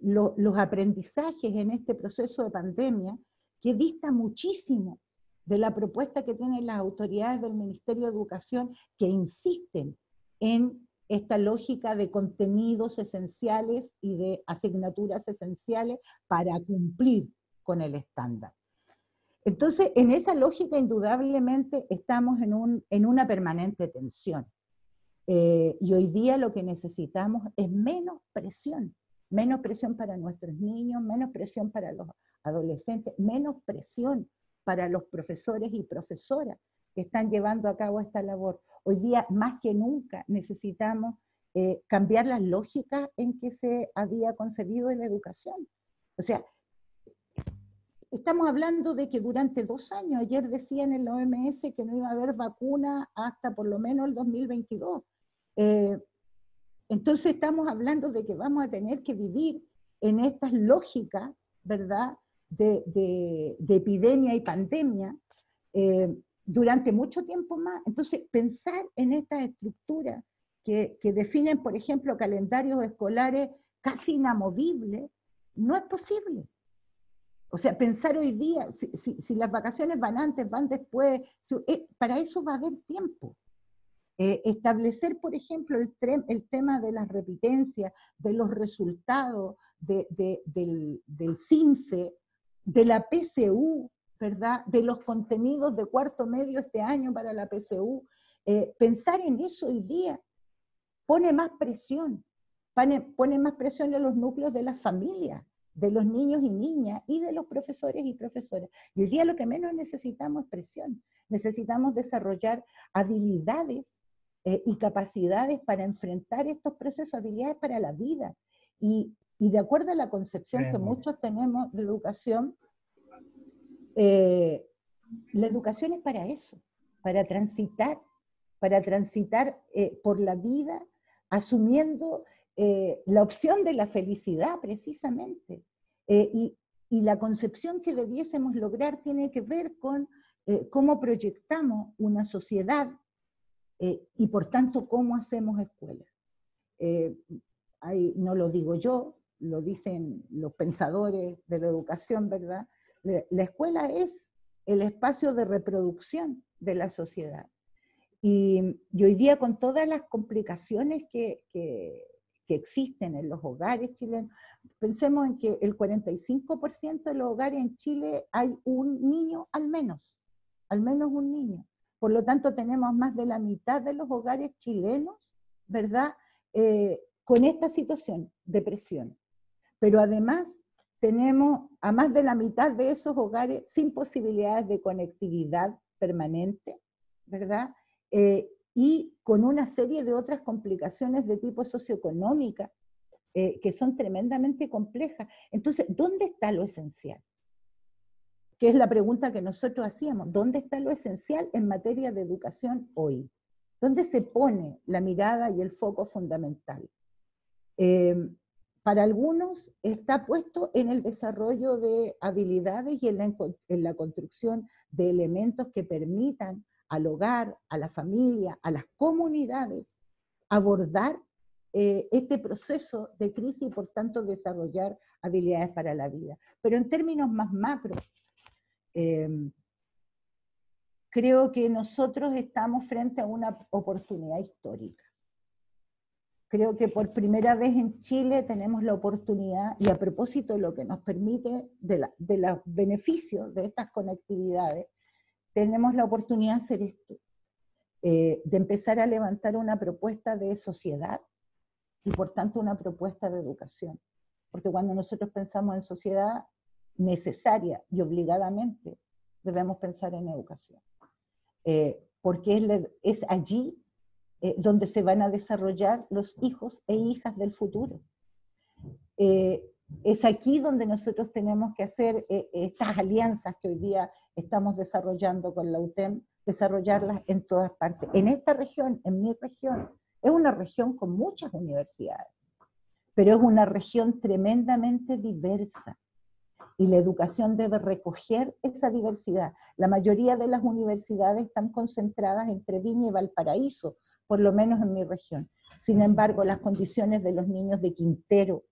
los aprendizajes en este proceso de pandemia, que dista muchísimo de la propuesta que tienen las autoridades del Ministerio de Educación, que insisten en esta lógica de contenidos esenciales y de asignaturas esenciales para cumplir con el estándar. Entonces, en esa lógica, indudablemente, estamos en, un, en una permanente tensión. Eh, y hoy día lo que necesitamos es menos presión, menos presión para nuestros niños, menos presión para los adolescentes, menos presión para los profesores y profesoras que están llevando a cabo esta labor. Hoy día, más que nunca, necesitamos eh, cambiar las lógicas en que se había concebido la educación. O sea, Estamos hablando de que durante dos años, ayer decían en la OMS que no iba a haber vacuna hasta por lo menos el 2022. Eh, entonces estamos hablando de que vamos a tener que vivir en estas lógicas, ¿verdad?, de, epidemia y pandemia eh, durante mucho tiempo más. Entonces, pensar en estas estructuras que, que definen, por ejemplo, calendarios escolares casi inamovibles, no es posible. O sea, pensar hoy día, si, las vacaciones van antes, van después, eh, para eso va a haber tiempo. Eh, establecer, por ejemplo, el, el, tema de las repitencias, de los resultados del, del CINCE, de la PCU, ¿verdad? De los contenidos de cuarto medio este año para la PCU. Eh, pensar en eso hoy día pone más presión, pone, pone más presión en los núcleos de las familias de los niños y niñas y de los profesores y profesoras. Y hoy día lo que menos necesitamos es presión. Necesitamos desarrollar habilidades eh, y capacidades para enfrentar estos procesos, habilidades para la vida. Y, de acuerdo a la concepción que muchos tenemos de educación, eh, la educación es para eso, para transitar, para transitar eh, por la vida asumiendo eh, la opción de la felicidad precisamente. Eh, y, la concepción que debiésemos lograr tiene que ver con cómo proyectamos una sociedad y por tanto cómo hacemos escuela. no lo digo yo, lo dicen los pensadores de la educación, ¿verdad? La, escuela es el espacio de reproducción de la sociedad. Y, hoy día con todas las complicaciones que, que existen en los hogares chilenos. Pensemos en que el 45% de los hogares en Chile hay un niño al menos, al menos un niño. Por lo tanto, tenemos más de la mitad de los hogares chilenos, ¿verdad? Eh, con esta situación, depresión. Pero además tenemos a más de la mitad de esos hogares sin posibilidades de conectividad permanente, ¿verdad? Eh, y con una serie de otras complicaciones de tipo socioeconómica eh, que son tremendamente complejas. Entonces, ¿dónde está lo esencial? Que es la pregunta que nosotros hacíamos. ¿Dónde está lo esencial en materia de educación hoy? ¿Dónde se pone la mirada y el foco fundamental? Em, para algunos está puesto en el desarrollo de habilidades y en la, construcción de elementos que permitan al hogar, a la familia, a las comunidades, abordar eh, este proceso de crisis y por tanto desarrollar habilidades para la vida. Pero en términos más macro, em, creo que nosotros estamos frente a una oportunidad histórica. Creo que por primera vez en Chile tenemos la oportunidad, y a propósito de lo que nos permite, de, de los beneficios de estas conectividades, tenemos la oportunidad de hacer esto, eh, de empezar a levantar una propuesta de sociedad y por tanto una propuesta de educación. Porque cuando nosotros pensamos en sociedad necesaria y obligadamente, debemos pensar en educación. Eh, porque es, allí eh, donde se van a desarrollar los hijos e hijas del futuro. Es aquí donde nosotros tenemos que hacer eh, estas alianzas que hoy día estamos desarrollando con la UTEM, desarrollarlas en todas partes. En esta región, en mi región, es una región con muchas universidades, pero es una región tremendamente diversa y la educación debe recoger esa diversidad. La mayoría de las universidades están concentradas entre Viña y Valparaíso, por lo menos en mi región. Sin embargo, las condiciones de los niños de Quintero,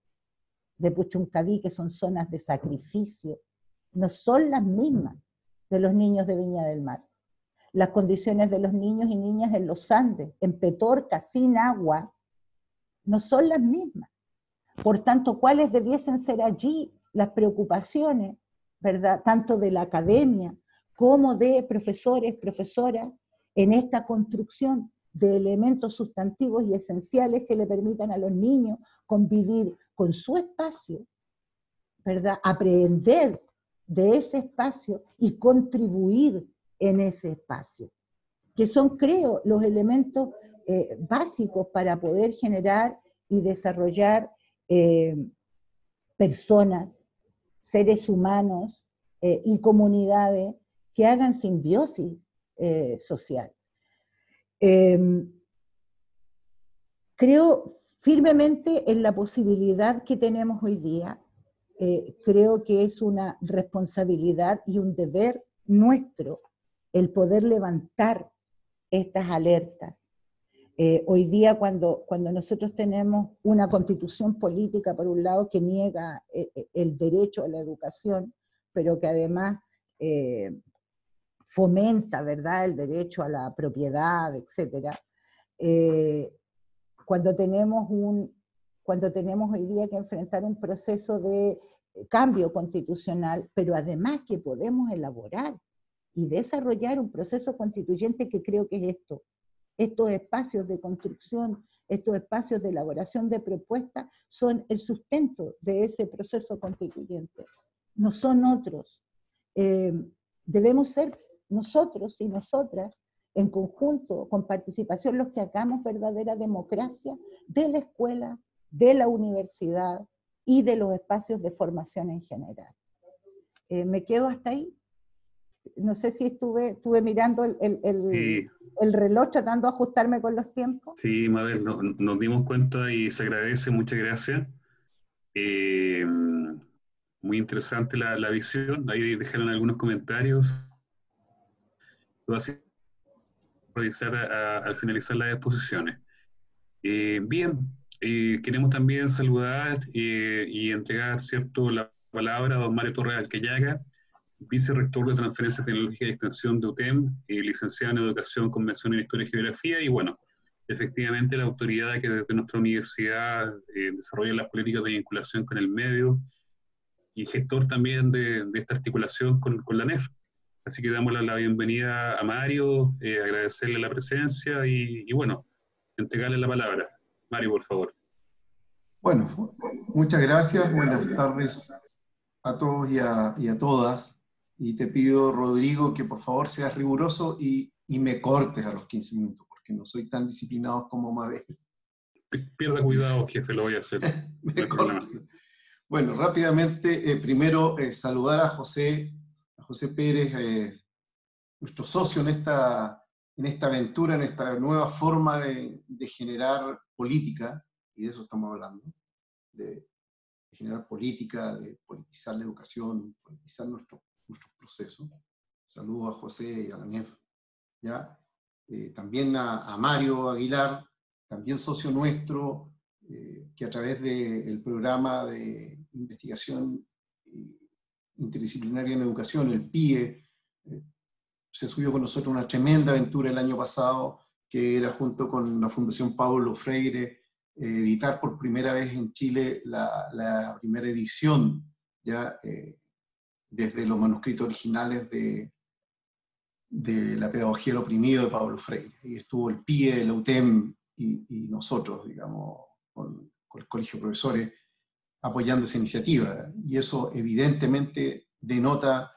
de Puchuncaví, que son zonas de sacrificio, no son las mismas de los niños de Viña del Mar. Las condiciones de los niños y niñas en los Andes, en Petorca, sin agua, no son las mismas. Por tanto, ¿cuáles debiesen ser allí las preocupaciones, ¿verdad? Tanto de la academia como de profesores, profesoras, en esta construcción de elementos sustantivos y esenciales que le permitan a los niños convivir con su espacio, ¿verdad? Aprender de ese espacio y contribuir en ese espacio, que son, creo, los elementos eh, básicos para poder generar y desarrollar eh, personas, seres humanos eh, y comunidades que hagan simbiosis social. Em, creo firmemente en la posibilidad que tenemos hoy día. Eh, creo que es una responsabilidad y un deber nuestro el poder levantar estas alertas. Eh, hoy día cuando, cuando nosotros tenemos una constitución política, por un lado, que niega eh, el, derecho a la educación, pero que además fomenta, ¿verdad?, el derecho a la propiedad, etcétera. Eh, cuando tenemos un, cuando tenemos hoy día que enfrentar un proceso de cambio constitucional, pero además que podemos elaborar y desarrollar un proceso constituyente que creo que es esto, estos espacios de construcción, estos espacios de elaboración de propuestas son el sustento de ese proceso constituyente, no son otros. Eh, debemos ser nosotros y nosotras, en conjunto, con participación, los que hagamos verdadera democracia de la escuela, de la universidad y de los espacios de formación en general. Eh, me quedo hasta ahí. No sé si estuve, estuve mirando el, el, reloj tratando de ajustarme con los tiempos. Sí, Mabel, nos dimos cuenta y se agradece, muchas gracias. Eh, muy interesante la, la visión. Ahí dejaron algunos comentarios lo a revisar al finalizar las exposiciones. Eh, bien, eh, queremos también saludar eh, y entregar cierto la palabra a don Mario Torres Alqueyaga, vicerrector de Transferencia Tecnológica y Extensión de UTEM, licenciado en Educación, Convención en Historia y Geografía, y bueno, efectivamente la autoridad que desde nuestra universidad desarrolla las políticas de vinculación con el medio y gestor también de, esta articulación con, con la NEF. Así que damos la, bienvenida a Mario, eh, agradecerle la presencia y, bueno, entregarle la palabra. Mario, por favor. Bueno, muchas gracias, buenas tardes a todos y a, todas. Y te pido, Rodrigo, que por favor seas riguroso y, me cortes a los 15 minutos, porque no soy tan disciplinado como Mabel. Pierda cuidado, jefe, lo voy a hacer. bueno, rápidamente, eh, primero eh, saludar a José José Pérez, eh, nuestro socio en esta, en esta aventura, en esta nueva forma de, generar política, y de eso estamos hablando, de, generar política, de politizar la educación, politizar nuestro, nuestro proceso. Saludos a José y a la NEF. ¿ya? Eh, también a, Mario Aguilar, también socio nuestro, eh, que a través del programa de investigación interdisciplinaria en educación, el PIE, eh, se subió con nosotros una tremenda aventura el año pasado, que era junto con la Fundación Pablo Freire, eh, editar por primera vez en Chile la, primera edición, ya eh, desde los manuscritos originales de, la pedagogía del oprimido de Pablo Freire. Y estuvo el PIE, el UTEM y, nosotros, digamos, con el Colegio de Profesores, apoyando esa iniciativa. Y eso evidentemente denota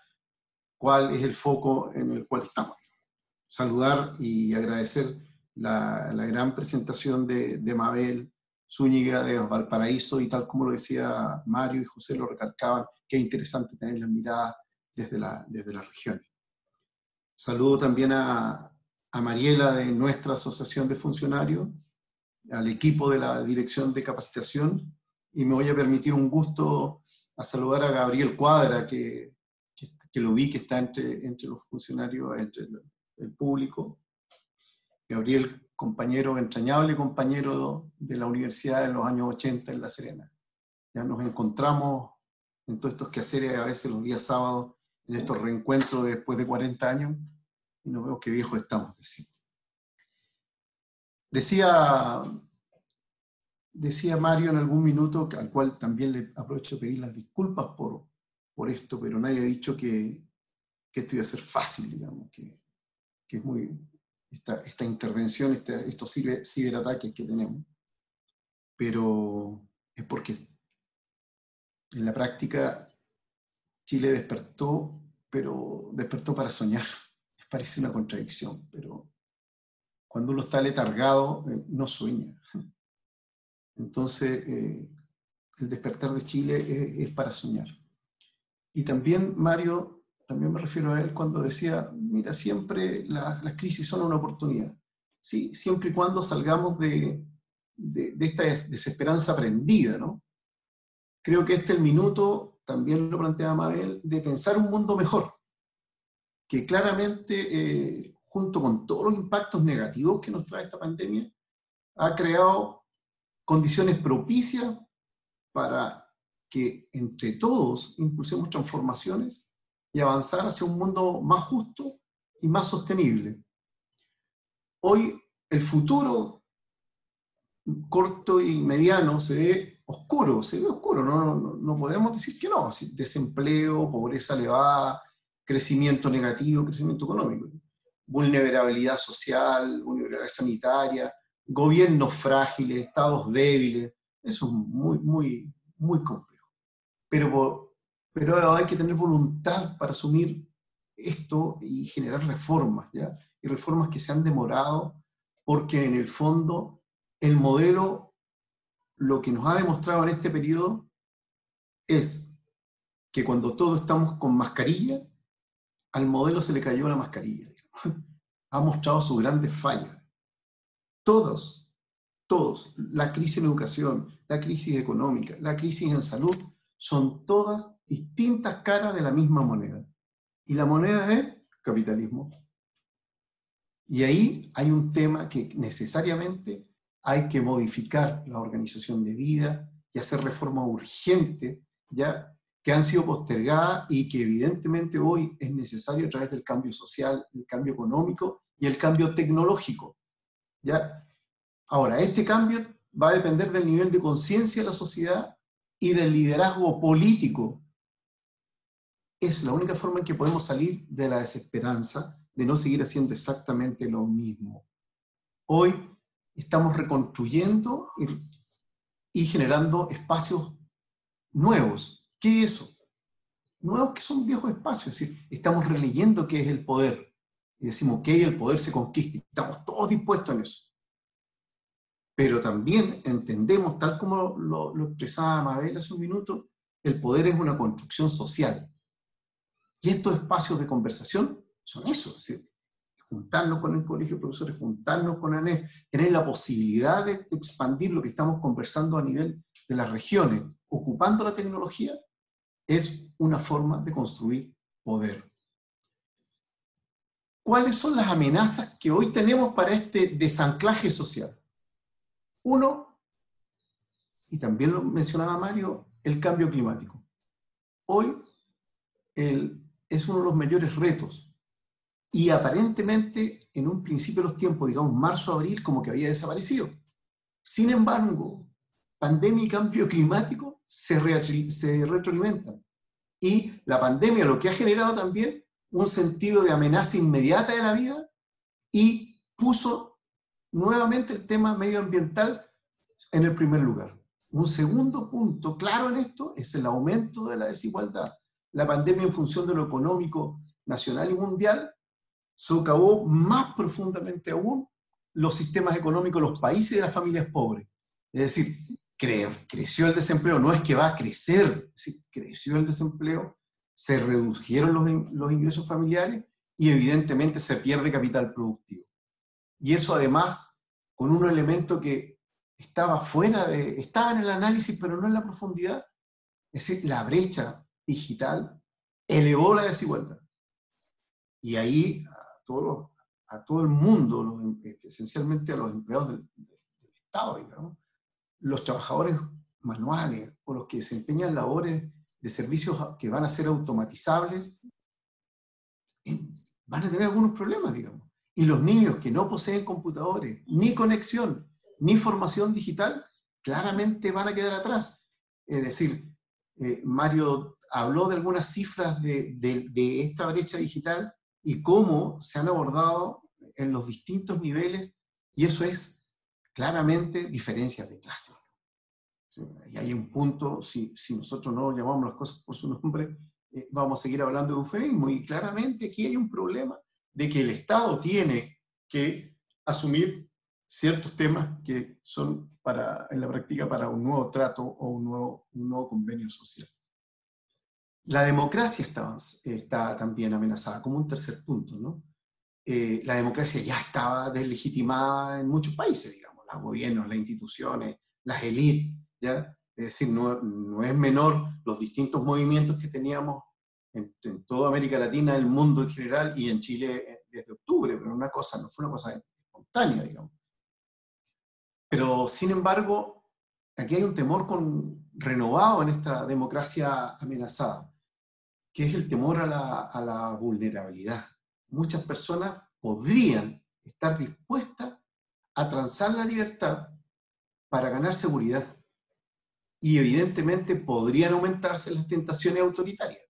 cuál es el foco en el cual estamos. Saludar y agradecer la, gran presentación de, Mabel, Zúñiga de Valparaíso y tal como lo decía Mario y José lo recalcaban, es interesante tener la mirada desde, la, desde las regiones. Saludo también a, a Mariela de nuestra Asociación de Funcionarios, al equipo de la Dirección de Capacitación y me voy a permitir un gusto a saludar a Gabriel Cuadra, que, que, lo vi que está entre, entre los funcionarios, entre el, el público. Gabriel compañero, entrañable compañero de la universidad en los años 80 en La Serena. Ya nos encontramos en todos estos quehaceres, a veces los días sábados, en estos reencuentros después de 40 años, y nos vemos qué viejos estamos, Decía, decía Mario en algún minuto, al cual también le aprovecho a pedir las disculpas por, por esto, pero nadie ha dicho que, que esto iba a ser fácil, digamos, que, que es muy, esta, esta intervención, este, estos ciberataques que tenemos, pero es porque en la práctica Chile despertó, pero despertó para soñar. Parece una contradicción, pero cuando uno está letargado, eh, no sueña. Entonces, eh, el despertar de Chile es, para soñar. Y también, Mario, también me refiero a él cuando decía, mira, siempre las crisis son una oportunidad. Sí, siempre y cuando salgamos de, de, esta desesperanza aprendida, ¿no? Creo que este es el minuto, también lo planteaba Mabel, de pensar un mundo mejor, que claramente, eh, junto con todos los impactos negativos que nos trae esta pandemia, ha creado condiciones propicias para que entre todos impulsemos transformaciones y avanzar hacia un mundo más justo y más sostenible. Hoy el futuro corto y mediano se ve oscuro, se ve oscuro, no, no, podemos decir que no, desempleo, pobreza elevada, crecimiento negativo, crecimiento económico, vulnerabilidad social, vulnerabilidad sanitaria, gobiernos frágiles, estados débiles, eso es muy, muy, muy complejo. Pero pero hay que tener voluntad para asumir esto y generar reformas, ¿ya? Y reformas que se han demorado porque en el fondo el modelo, lo que nos ha demostrado en este periodo es que cuando todos estamos con mascarilla, al modelo se le cayó la mascarilla. Ha mostrado sus grandes fallas. Todos, todos, la crisis en educación, la crisis económica, la crisis en salud, son todas distintas caras de la misma moneda. Y la moneda es capitalismo. Y ahí hay un tema que necesariamente hay que modificar la organización de vida y hacer reformas urgentes, ya que han sido postergadas y que evidentemente hoy es necesario a través del cambio social, el cambio económico y el cambio tecnológico. Ahora, este cambio va a depender del nivel de conciencia de la sociedad y del liderazgo político. Es la única forma en que podemos salir de la desesperanza de no seguir haciendo exactamente lo mismo. Hoy estamos reconstruyendo y, generando espacios nuevos. ¿Qué es eso? Nuevos que son viejos espacios. Es decir, estamos releyendo qué es el poder. Y decimos que el poder se conquista. Estamos todos dispuestos en eso pero también entendemos, tal como lo, expresaba Mabel hace un minuto, el poder es una construcción social. Y estos espacios de conversación son eso, juntarnos con el colegio de profesores, juntarnos con ANEF, tener la posibilidad de expandir lo que estamos conversando a nivel de las regiones, ocupando la tecnología, es una forma de construir poder. ¿Cuáles son las amenazas que hoy tenemos para este desanclaje social? Uno, y también lo mencionaba Mario, el cambio climático. Hoy es uno de los mayores retos y aparentemente en un principio de los tiempos, digamos marzo, abril, como que había desaparecido. Sin embargo, pandemia y cambio climático se, se retroalimentan. Y la pandemia lo que ha generado también un sentido de amenaza inmediata de la vida y puso nuevamente el tema medioambiental en el primer lugar. Un segundo punto claro en esto es el aumento de la desigualdad. La pandemia en función de lo económico nacional y mundial socavó más profundamente aún los sistemas económicos de los países y de las familias pobres. Es decir, creció el desempleo, no es que va a crecer, es creció el desempleo, se redujeron los, los ingresos familiares y evidentemente se pierde capital productivo. Y eso además con un elemento que estaba fuera de, estaba en el análisis, pero no en la profundidad, es decir, la brecha digital elevó la desigualdad. Y ahí a todo, a todo el mundo, em, esencialmente a los empleados del, Estado, digamos, los trabajadores manuales o los que desempeñan labores de servicios que van a ser automatizables, eh, van a tener algunos problemas, digamos. Y los niños que no poseen computadores, ni conexión, ni formación digital, claramente van a quedar atrás. Es decir, eh, Mario habló de algunas cifras de, de, esta brecha digital y cómo se han abordado en los distintos niveles, y eso es claramente diferencias de clase. Y hay un punto, si, si nosotros no llamamos las cosas por su nombre, eh, vamos a seguir hablando de eufemismo, y claramente aquí hay un problema de que el Estado tiene que asumir ciertos temas que son para, en la práctica para un nuevo trato o un nuevo, un nuevo convenio social. La democracia está, está también amenazada, como un tercer punto, ¿no? Eh, la democracia ya estaba deslegitimada en muchos países, digamos, los gobiernos, las instituciones, las élites, Es decir, no, no, es menor los distintos movimientos que teníamos en, en, toda América Latina, el mundo en general y en Chile eh, desde octubre, pero una cosa, no fue una cosa espontánea, digamos. Pero, sin embargo, aquí hay un temor renovado en esta democracia amenazada, que es el temor a la, a la vulnerabilidad. Muchas personas podrían estar dispuestas a transar la libertad para ganar seguridad. Y evidentemente podrían aumentarse las tentaciones autoritarias.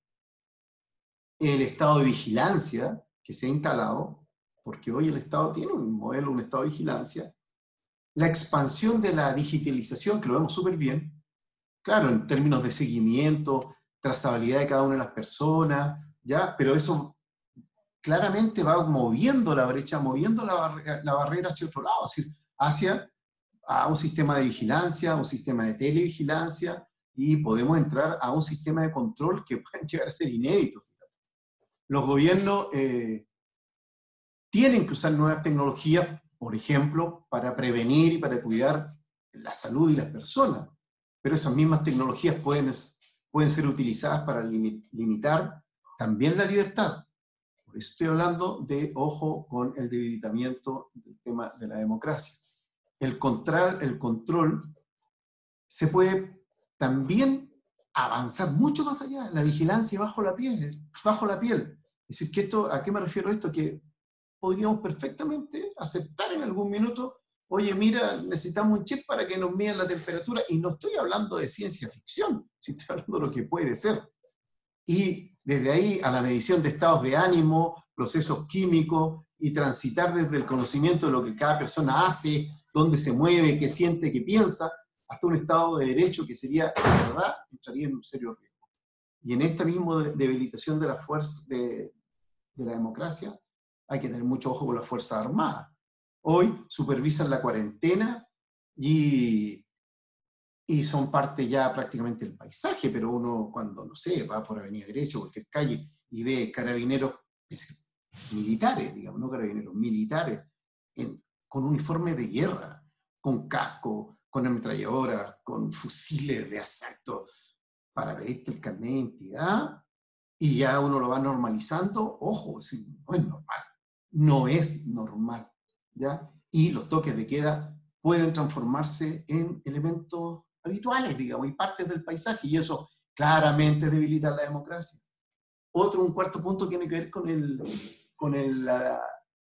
El estado de vigilancia que se ha instalado, porque hoy el Estado tiene un modelo, un estado de vigilancia, la expansión de la digitalización, que lo vemos súper bien, claro, en términos de seguimiento, trazabilidad de cada una de las personas, ¿ya? Pero eso claramente va moviendo la brecha, moviendo la, la barrera hacia otro lado, hacia a un sistema de vigilancia, un sistema de televigilancia, y podemos entrar a un sistema de control que puede llegar a ser inédito. Los gobiernos eh, tienen que usar nuevas tecnologías por ejemplo, para prevenir y para cuidar la salud y las personas. Pero esas mismas tecnologías pueden, pueden ser utilizadas para limitar también la libertad. Por eso estoy hablando de, ojo, con el debilitamiento del tema de la democracia. El control, el control se puede también avanzar mucho más allá, la vigilancia bajo la piel, bajo la piel. Es decir, que esto, ¿a qué me refiero esto? Que podríamos perfectamente aceptar en algún minuto, oye, mira, necesitamos un chip para que nos midan la temperatura, y no estoy hablando de ciencia ficción, estoy hablando de lo que puede ser. Y desde ahí a la medición de estados de ánimo, procesos químicos, y transitar desde el conocimiento de lo que cada persona hace, dónde se mueve, qué siente, qué piensa, hasta un estado de derecho que sería, la verdad, entraría en un serio riesgo. Y en esta misma debilitación de la fuerza de, de la democracia, hay que tener mucho ojo con las Fuerzas Armadas. Hoy supervisan la cuarentena y, y son parte ya prácticamente del paisaje, pero uno cuando, no sé, va por Avenida Grecia o cualquier calle y ve carabineros militares, digamos, no carabineros, militares, con uniforme de guerra, con casco, con ametralladoras, con fusiles de asalto, para pedirte el carnet de identidad, y ya uno lo va normalizando, ojo, no es normal no es normal, ¿ya? Y los toques de queda pueden transformarse en elementos habituales, digamos, y partes del paisaje, y eso claramente debilita la democracia. Otro, un cuarto punto tiene que ver con el, con el,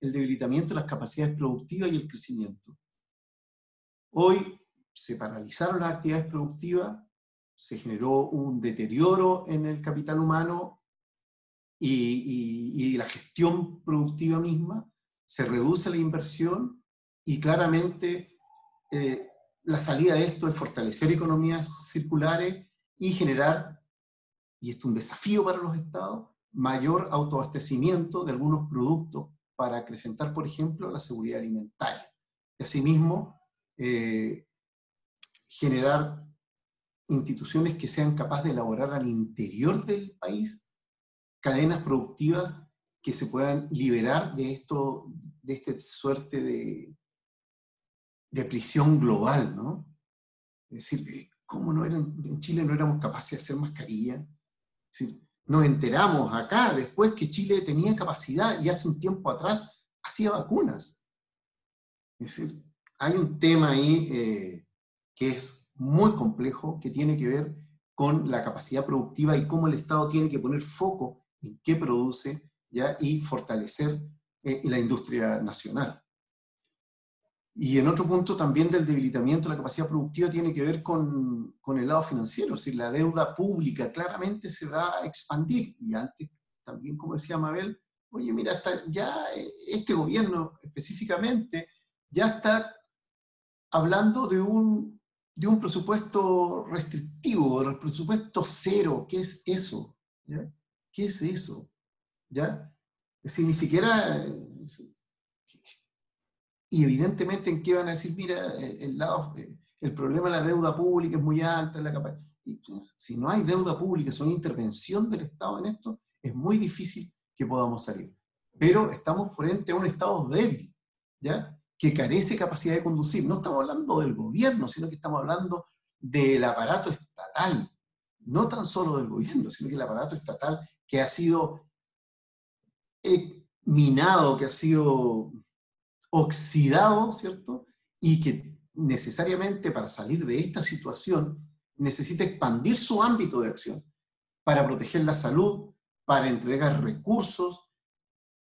el debilitamiento de las capacidades productivas y el crecimiento. Hoy se paralizaron las actividades productivas, se generó un deterioro en el capital humano y, la gestión productiva misma, se reduce la inversión y claramente eh, la salida de esto es fortalecer economías circulares y generar, y esto es un desafío para los estados, mayor autoabastecimiento de algunos productos para acrecentar, por ejemplo, la seguridad alimentaria. Y asimismo, eh, generar instituciones que sean capaces de elaborar al interior del país cadenas productivas que se puedan liberar de esto, de esta suerte de, de prisión global, ¿no? Es decir, ¿cómo no eran, en Chile no éramos capaces de hacer mascarilla? Nos enteramos acá después que Chile tenía capacidad y hace un tiempo atrás hacía vacunas. Es decir, hay un tema ahí eh, que es muy complejo, que tiene que ver con la capacidad productiva y cómo el Estado tiene que poner foco en qué produce ¿ya? y fortalecer eh, la industria nacional. Y en otro punto también del debilitamiento de la capacidad productiva tiene que ver con, con el lado financiero, es decir, la deuda pública claramente se va a expandir. Y antes, también como decía Mabel, oye, mira, está, ya este gobierno específicamente ya está hablando de un, de un presupuesto restrictivo, del presupuesto cero. ¿Qué es eso? ¿Qué es eso? ¿Ya? Es decir, ni siquiera y evidentemente en qué van a decir, mira, el, lado, el problema de la deuda pública es muy alta, si no hay deuda pública, es una intervención del Estado en esto, es muy difícil que podamos salir. Pero estamos frente a un Estado débil, ¿ya? que carece capacidad de conducir. No estamos hablando del gobierno, sino que estamos hablando del aparato estatal. No tan solo del gobierno, sino que el aparato estatal que ha sido eh, minado, que ha sido oxidado, ¿cierto? Y que necesariamente para salir de esta situación necesita expandir su ámbito de acción para proteger la salud, para entregar recursos,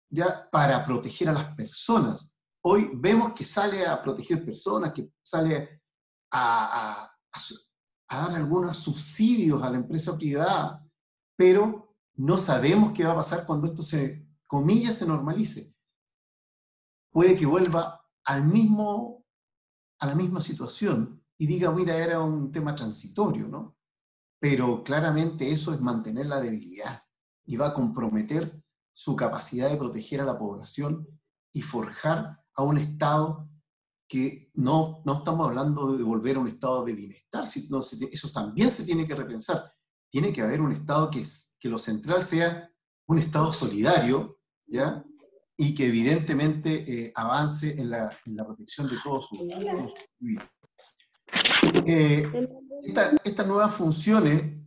ya para proteger a las personas. Hoy vemos que sale a proteger personas, que sale a, dar algunos subsidios a la empresa privada, pero no sabemos qué va a pasar cuando esto se, comillas, se normalice puede que vuelva a la misma situación y diga, mira, era un tema transitorio, ¿no? Pero claramente eso es mantener la debilidad y va a comprometer su capacidad de proteger a la población y forjar a un Estado que no, no estamos hablando de volver a un estado de bienestar, sino eso también se tiene que repensar. Tiene que haber un Estado que, que lo central sea un Estado solidario, ¿ya? Y que evidentemente eh, avance en la, en la, protección de todos sus individuos. Eh, estas nuevas funciones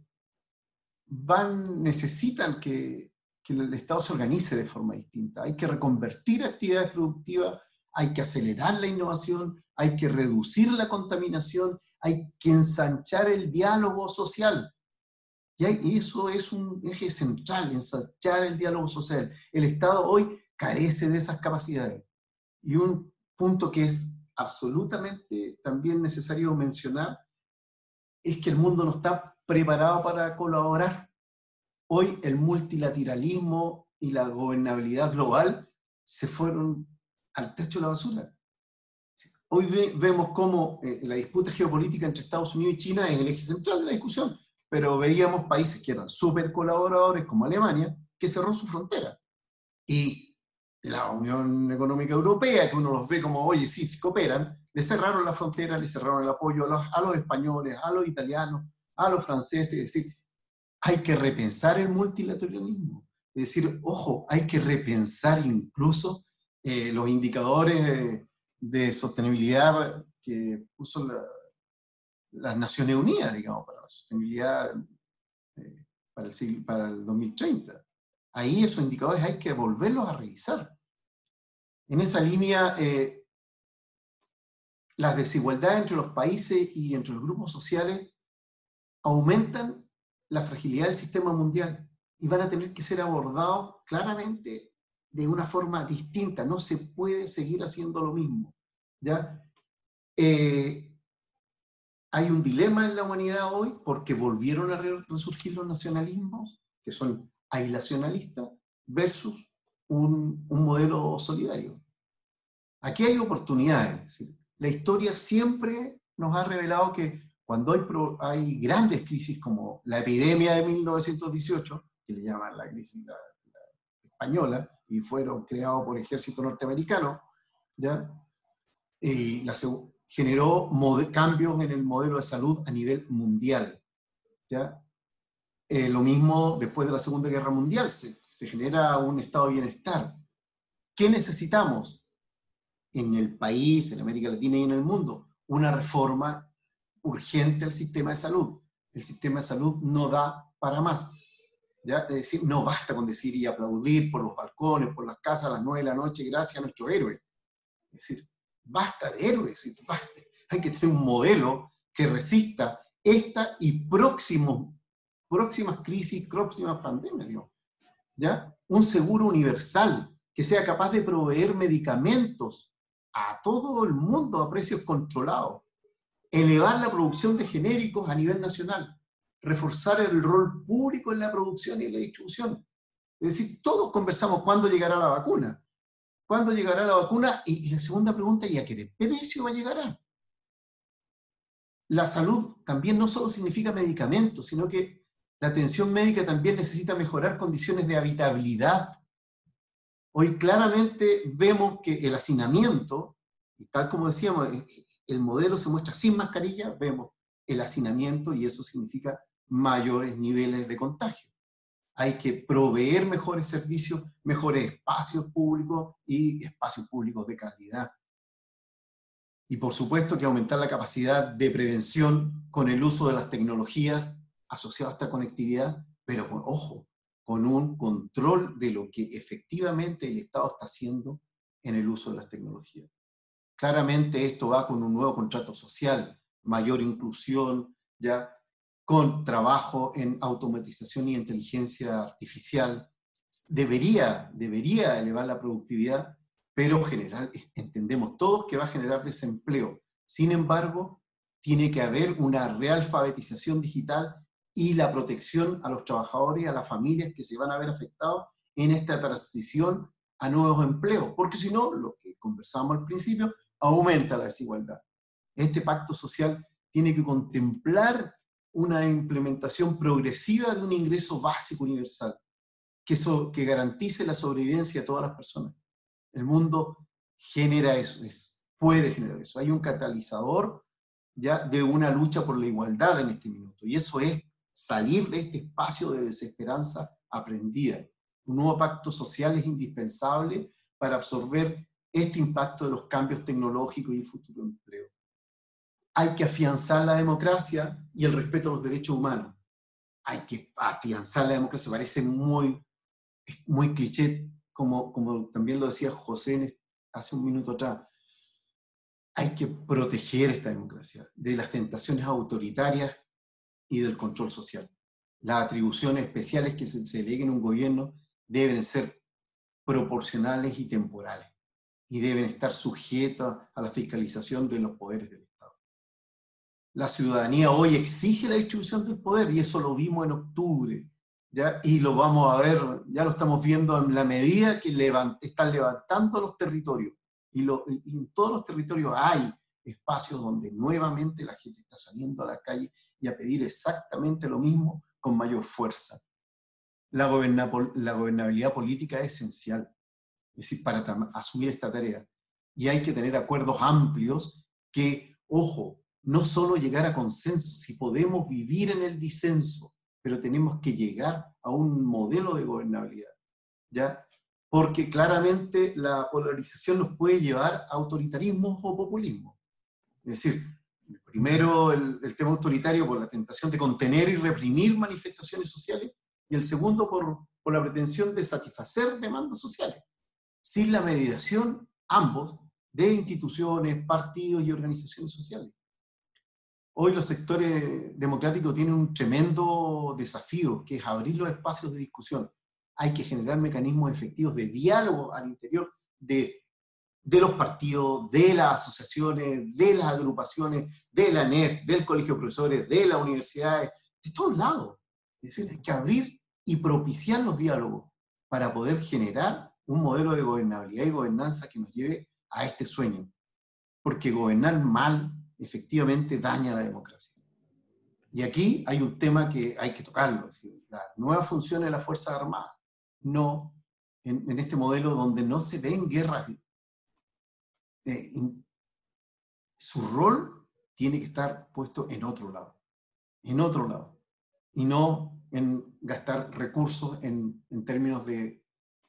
van, necesitan que, que, el Estado se organice de forma distinta. Hay que reconvertir actividades productivas, hay que acelerar la innovación, hay que reducir la contaminación, hay que ensanchar el diálogo social. Y, eso es un eje central, ensanchar el diálogo social. El Estado hoy carece de esas capacidades. Y un punto que es absolutamente también necesario mencionar es que el mundo no está preparado para colaborar. Hoy el multilateralismo y la gobernabilidad global se fueron al techo de la basura. Hoy vemos cómo eh, la disputa geopolítica entre Estados Unidos y China es el eje central de la discusión, pero veíamos países que eran súper colaboradores, como Alemania, que cerró su frontera. Y la Unión Económica Europea, que uno los ve como, oye, sí, cooperan, le cerraron la frontera, le cerraron el apoyo a los, a los españoles, a los italianos, a los franceses, es decir, hay que repensar el multilateralismo. Es decir, ojo, hay que repensar incluso eh, los indicadores de, sostenibilidad que puso las Naciones Unidas, digamos, para la sostenibilidad eh, para, el para el 2030 ahí esos indicadores hay que volverlos a revisar. En esa línea, eh, las desigualdades entre los países y entre los grupos sociales aumentan la fragilidad del sistema mundial y van a tener que ser abordados claramente de una forma distinta. No se puede seguir haciendo lo mismo. ¿ya? Eh, hay un dilema en la humanidad hoy porque volvieron a resurgir los nacionalismos, que son aislacionalista versus un, modelo solidario. Aquí hay oportunidades. La historia siempre nos ha revelado que cuando hay, hay grandes crisis como la epidemia de 1918, que le llaman la crisis española, y fueron creados por el ejército norteamericano, ¿ya? Y la, generó cambios en el modelo de salud a nivel mundial. ¿ya? Eh, lo mismo después de la Segunda Guerra Mundial, se, genera un estado de bienestar. ¿Qué necesitamos en el país, en América Latina y en el mundo? Una reforma urgente al sistema de salud. El sistema de salud no da para más. ¿ya? Es decir, no basta con decir y aplaudir por los balcones, por las casas a las nueve de la noche, gracias a nuestro héroe. Es decir, basta de héroes, hay que tener un modelo que resista esta y próximos, próximas crisis, próximas pandemias. ¿ya? Un seguro universal que sea capaz de proveer medicamentos a todo el mundo a precios controlados, elevar la producción de genéricos a nivel nacional, reforzar el rol público en la producción y la distribución. Es decir, todos conversamos cuándo llegará la vacuna. ¿Cuándo llegará la vacuna? Y, la segunda pregunta, ¿y a qué precio va a llegar? La salud también no solo significa medicamentos, sino que la atención médica también necesita mejorar condiciones de habitabilidad. Hoy claramente vemos que el hacinamiento, tal como decíamos, eh, el modelo se muestra sin mascarilla, vemos el hacinamiento y eso significa mayores niveles de contagio. Hay que proveer mejores servicios, mejores espacios públicos y espacios públicos de calidad. Y por supuesto que aumentar la capacidad de prevención con el uso de las tecnologías asociadas a esta conectividad, pero con, ojo, con un control de lo que efectivamente el Estado está haciendo en el uso de las tecnologías. Claramente esto va con un nuevo contrato social, mayor inclusión, ya con trabajo en automatización y inteligencia artificial, debería, debería elevar la productividad, pero general, entendemos todos que va a generar desempleo. Sin embargo, tiene que haber una realfabetización digital y la protección a los trabajadores y a las familias que se van a ver afectados en esta transición a nuevos empleos, porque si no, lo que conversábamos al principio, aumenta la desigualdad. Este pacto social tiene que contemplar una implementación progresiva de un ingreso básico universal, que, eso, que garantice la sobrevivencia de todas las personas. El mundo genera eso, es, puede generar eso. Hay un catalizador ya de una lucha por la igualdad en este minuto, y eso es salir de este espacio de desesperanza aprendida. Un nuevo pacto social es indispensable para absorber este impacto de los cambios tecnológicos y el futuro empleo hay que afianzar la democracia y el respeto a los derechos humanos. Hay que afianzar la democracia, parece muy, muy cliché, como, como también lo decía José hace un minuto atrás. Hay que proteger esta democracia de las tentaciones autoritarias y del control social. Las atribuciones especiales que se, se deleguen a un gobierno deben ser proporcionales y temporales y deben estar sujetas a la fiscalización de los poderes del la ciudadanía hoy exige la distribución del poder y eso lo vimos en octubre. ¿ya? Y lo vamos a ver, ya lo estamos viendo en la medida que están levantando los territorios. Y, y en todos los territorios hay espacios donde nuevamente la gente está saliendo a la calle y a pedir exactamente lo mismo con mayor fuerza. La, la gobernabilidad política es esencial, es decir, para asumir esta tarea. Y hay que tener acuerdos amplios que, ojo, no solo llegar a consenso, si podemos vivir en el disenso, pero tenemos que llegar a un modelo de gobernabilidad, ¿ya? Porque claramente la polarización nos puede llevar a autoritarismo o populismo. Es decir, primero el, tema autoritario por la tentación de contener y reprimir manifestaciones sociales, y el segundo por, por la pretensión de satisfacer demandas sociales. Sin la mediación, ambos, de instituciones, partidos y organizaciones sociales. Hoy los sectores democráticos tienen un tremendo desafío, que es abrir los espacios de discusión. Hay que generar mecanismos efectivos de diálogo al interior de, de los partidos, de las asociaciones, de las agrupaciones, de la NEF, del Colegio de Profesores, de las universidades, de todos lados. Es decir, hay que abrir y propiciar los diálogos para poder generar un modelo de gobernabilidad y gobernanza que nos lleve a este sueño. Porque gobernar mal efectivamente daña la democracia. Y aquí hay un tema que hay que tocarlo, la nueva función de la Fuerza Armada. No, en, este modelo donde no se ven guerras eh, su rol tiene que estar puesto en otro lado, en otro lado, y no en gastar recursos en, términos de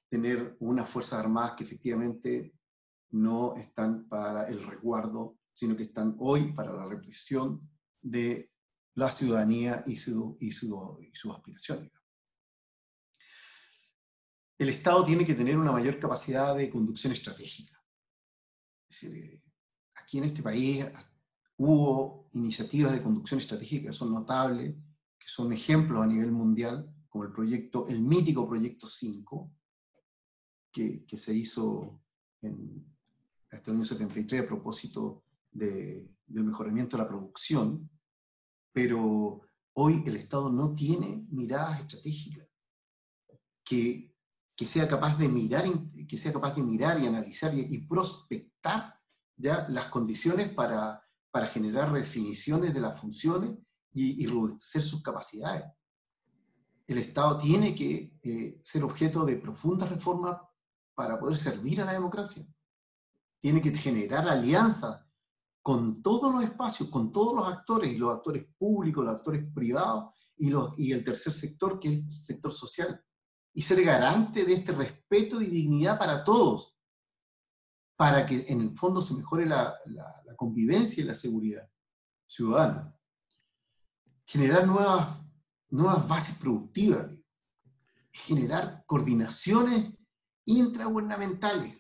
tener unas Fuerzas Armadas que efectivamente no están para el resguardo, sino que están hoy para la represión de la ciudadanía y, su, y, y sus aspiraciones. El Estado tiene que tener una mayor capacidad de conducción estratégica. Es decir, aquí en este país hubo iniciativas de conducción estratégica que son notables, que son ejemplos a nivel mundial, como el proyecto, el mítico proyecto 5, que, que se hizo en, hasta el año 73 a propósito de, del mejoramiento de la producción, pero hoy el Estado no tiene miradas estratégicas que, que, sea capaz de mirar, que sea capaz de mirar y analizar y, y prospectar ya las condiciones para, para generar redefiniciones de las funciones y, y reducir sus capacidades. El Estado tiene que eh, ser objeto de profundas reformas para poder servir a la democracia. Tiene que generar alianzas con todos los espacios, con todos los actores, y los actores públicos, los actores privados y, los, y el tercer sector, que es el sector social. Y ser garante de este respeto y dignidad para todos, para que en el fondo se mejore la, la, la convivencia y la seguridad ciudadana. Generar nuevas, nuevas bases productivas, generar coordinaciones intragubernamentales.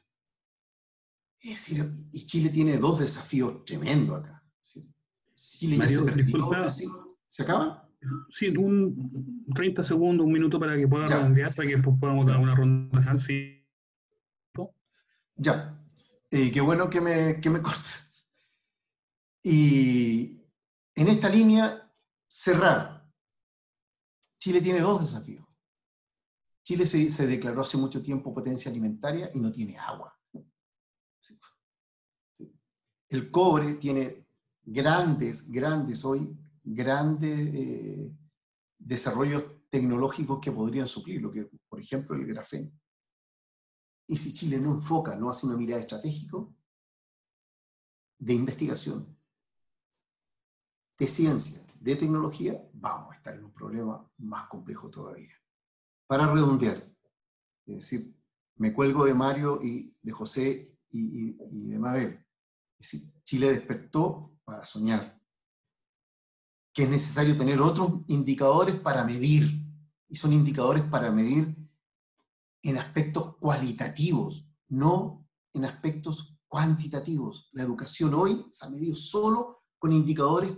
Es decir, y Chile tiene dos desafíos tremendos acá. Chile Mario, ya se, disculpa. ¿sí? ¿Se acaba? Sí, un 30 segundos, un minuto para que pueda redondear, para que después podamos dar una ronda final. Sí. Ya. Eh, qué bueno que me, que me corta. Y en esta línea, cerrar. Chile tiene dos desafíos. Chile se, se declaró hace mucho tiempo potencia alimentaria y no tiene agua. Sí. Sí. El cobre tiene grandes, grandes hoy, grandes eh, desarrollos tecnológicos que podrían suplir, lo que, por ejemplo, el grafeno. Y si Chile no enfoca, no hace una mirada estratégica de investigación, de ciencia, de tecnología, vamos a estar en un problema más complejo todavía. Para redondear, es decir, me cuelgo de Mario y de José y, y, de Mabel. Es decir, Chile despertó para soñar, que es necesario tener otros indicadores para medir, y son indicadores para medir en aspectos cualitativos, no en aspectos cuantitativos. La educación hoy se ha medido solo con indicadores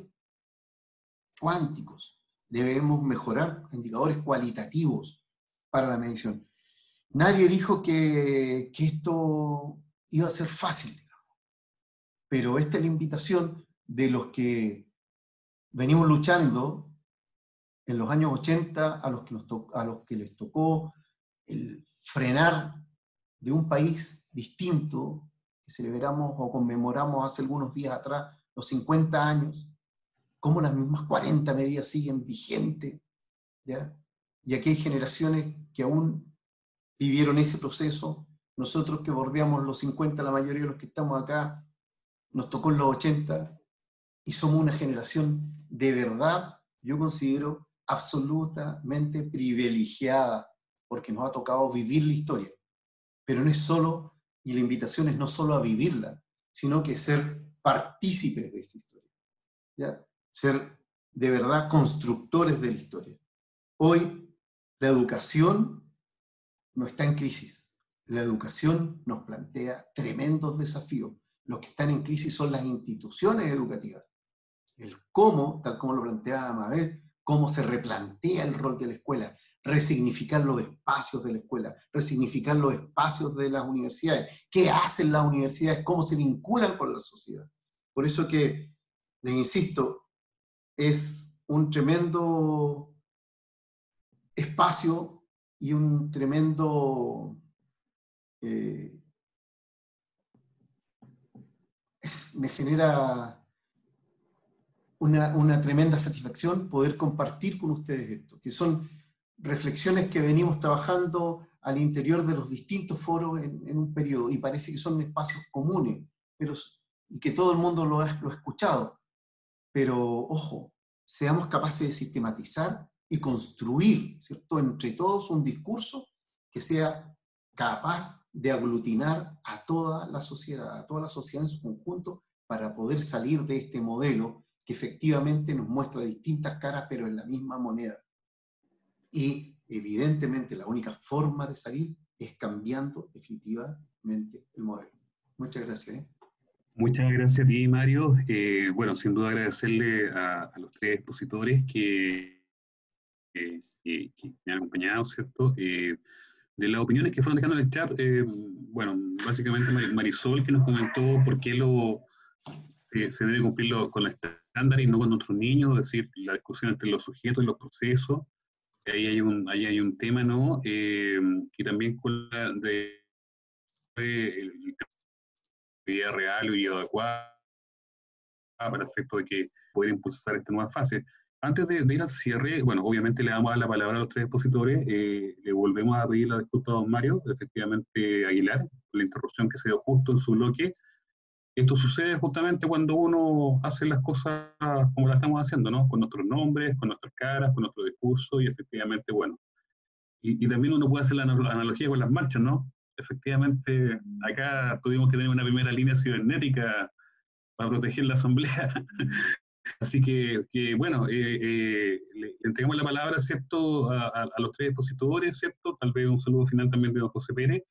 cuánticos. Debemos mejorar indicadores cualitativos para la medición. Nadie dijo que, que esto iba a ser fácil, pero esta es la invitación de los que venimos luchando en los años 80 a los que, les tocó el frenar de un país distinto, que celebramos o conmemoramos hace algunos días atrás los 50 años, cómo las mismas 40 medidas siguen vigentes, ¿ya? y aquí hay generaciones que aún vivieron ese proceso, nosotros que bordeamos los 50, la mayoría de los que estamos acá, nos tocó en los 80, y somos una generación de verdad, yo considero absolutamente privilegiada, porque nos ha tocado vivir la historia. Pero no es solo, y la invitación es no solo a vivirla, sino que ser partícipes de esta historia. ¿ya? Ser de verdad constructores de la historia. Hoy la educación no está en crisis. La educación nos plantea tremendos desafíos. Los que están en crisis son las instituciones educativas. El cómo, tal como lo planteaba Mabel, cómo se replantea el rol de la escuela, resignificar los espacios de la escuela, resignificar los espacios de las universidades, qué hacen las universidades, cómo se vinculan con la sociedad. Por eso que, les insisto, es un tremendo espacio y un tremendo... Eh, es, me genera una, una, tremenda satisfacción poder compartir con ustedes esto, que son reflexiones que venimos trabajando al interior de los distintos foros en, en, un periodo, y parece que son espacios comunes, pero y que todo el mundo lo ha, lo ha escuchado. Pero, ojo, seamos capaces de sistematizar y construir, ¿cierto?, entre todos un discurso que sea capaz de aglutinar a toda la sociedad, a toda la sociedad en su conjunto, para poder salir de este modelo que efectivamente nos muestra distintas caras, pero en la misma moneda. Y evidentemente la única forma de salir es cambiando definitivamente el modelo. Muchas gracias. ¿eh? Muchas gracias a ti, Mario. Eh, bueno, sin duda agradecerle a, los tres expositores que, que, me han acompañado, ¿cierto? Eh, de las opiniones que fueron dejando en el chat, bueno, básicamente Marisol que nos comentó por qué lo, se debe cumplir con los estándares y no con nuestros niños, es decir, la discusión entre los sujetos y los procesos. Ahí hay un, ahí hay un tema, ¿no? y también con la de, vida real y adecuada para efecto de que poder impulsar esta nueva fase. Antes de, ir al cierre, bueno, obviamente le damos a la palabra a los tres expositores, eh, le volvemos a pedir la disculpa a don Mario, efectivamente Aguilar, por la interrupción que se dio justo en su bloque. Esto sucede justamente cuando uno hace las cosas como las estamos haciendo, ¿no? Con nuestros nombres, con nuestras caras, con nuestro discurso y efectivamente, bueno. Y, y también uno puede hacer la analogía con las marchas, ¿no? efectivamente acá tuvimos que tener una primera línea cibernética para proteger la asamblea. Así que, bueno, eh, eh, le entregamos la palabra, ¿cierto?, a, los tres expositores, ¿cierto? Tal vez un saludo final también de don José Pérez.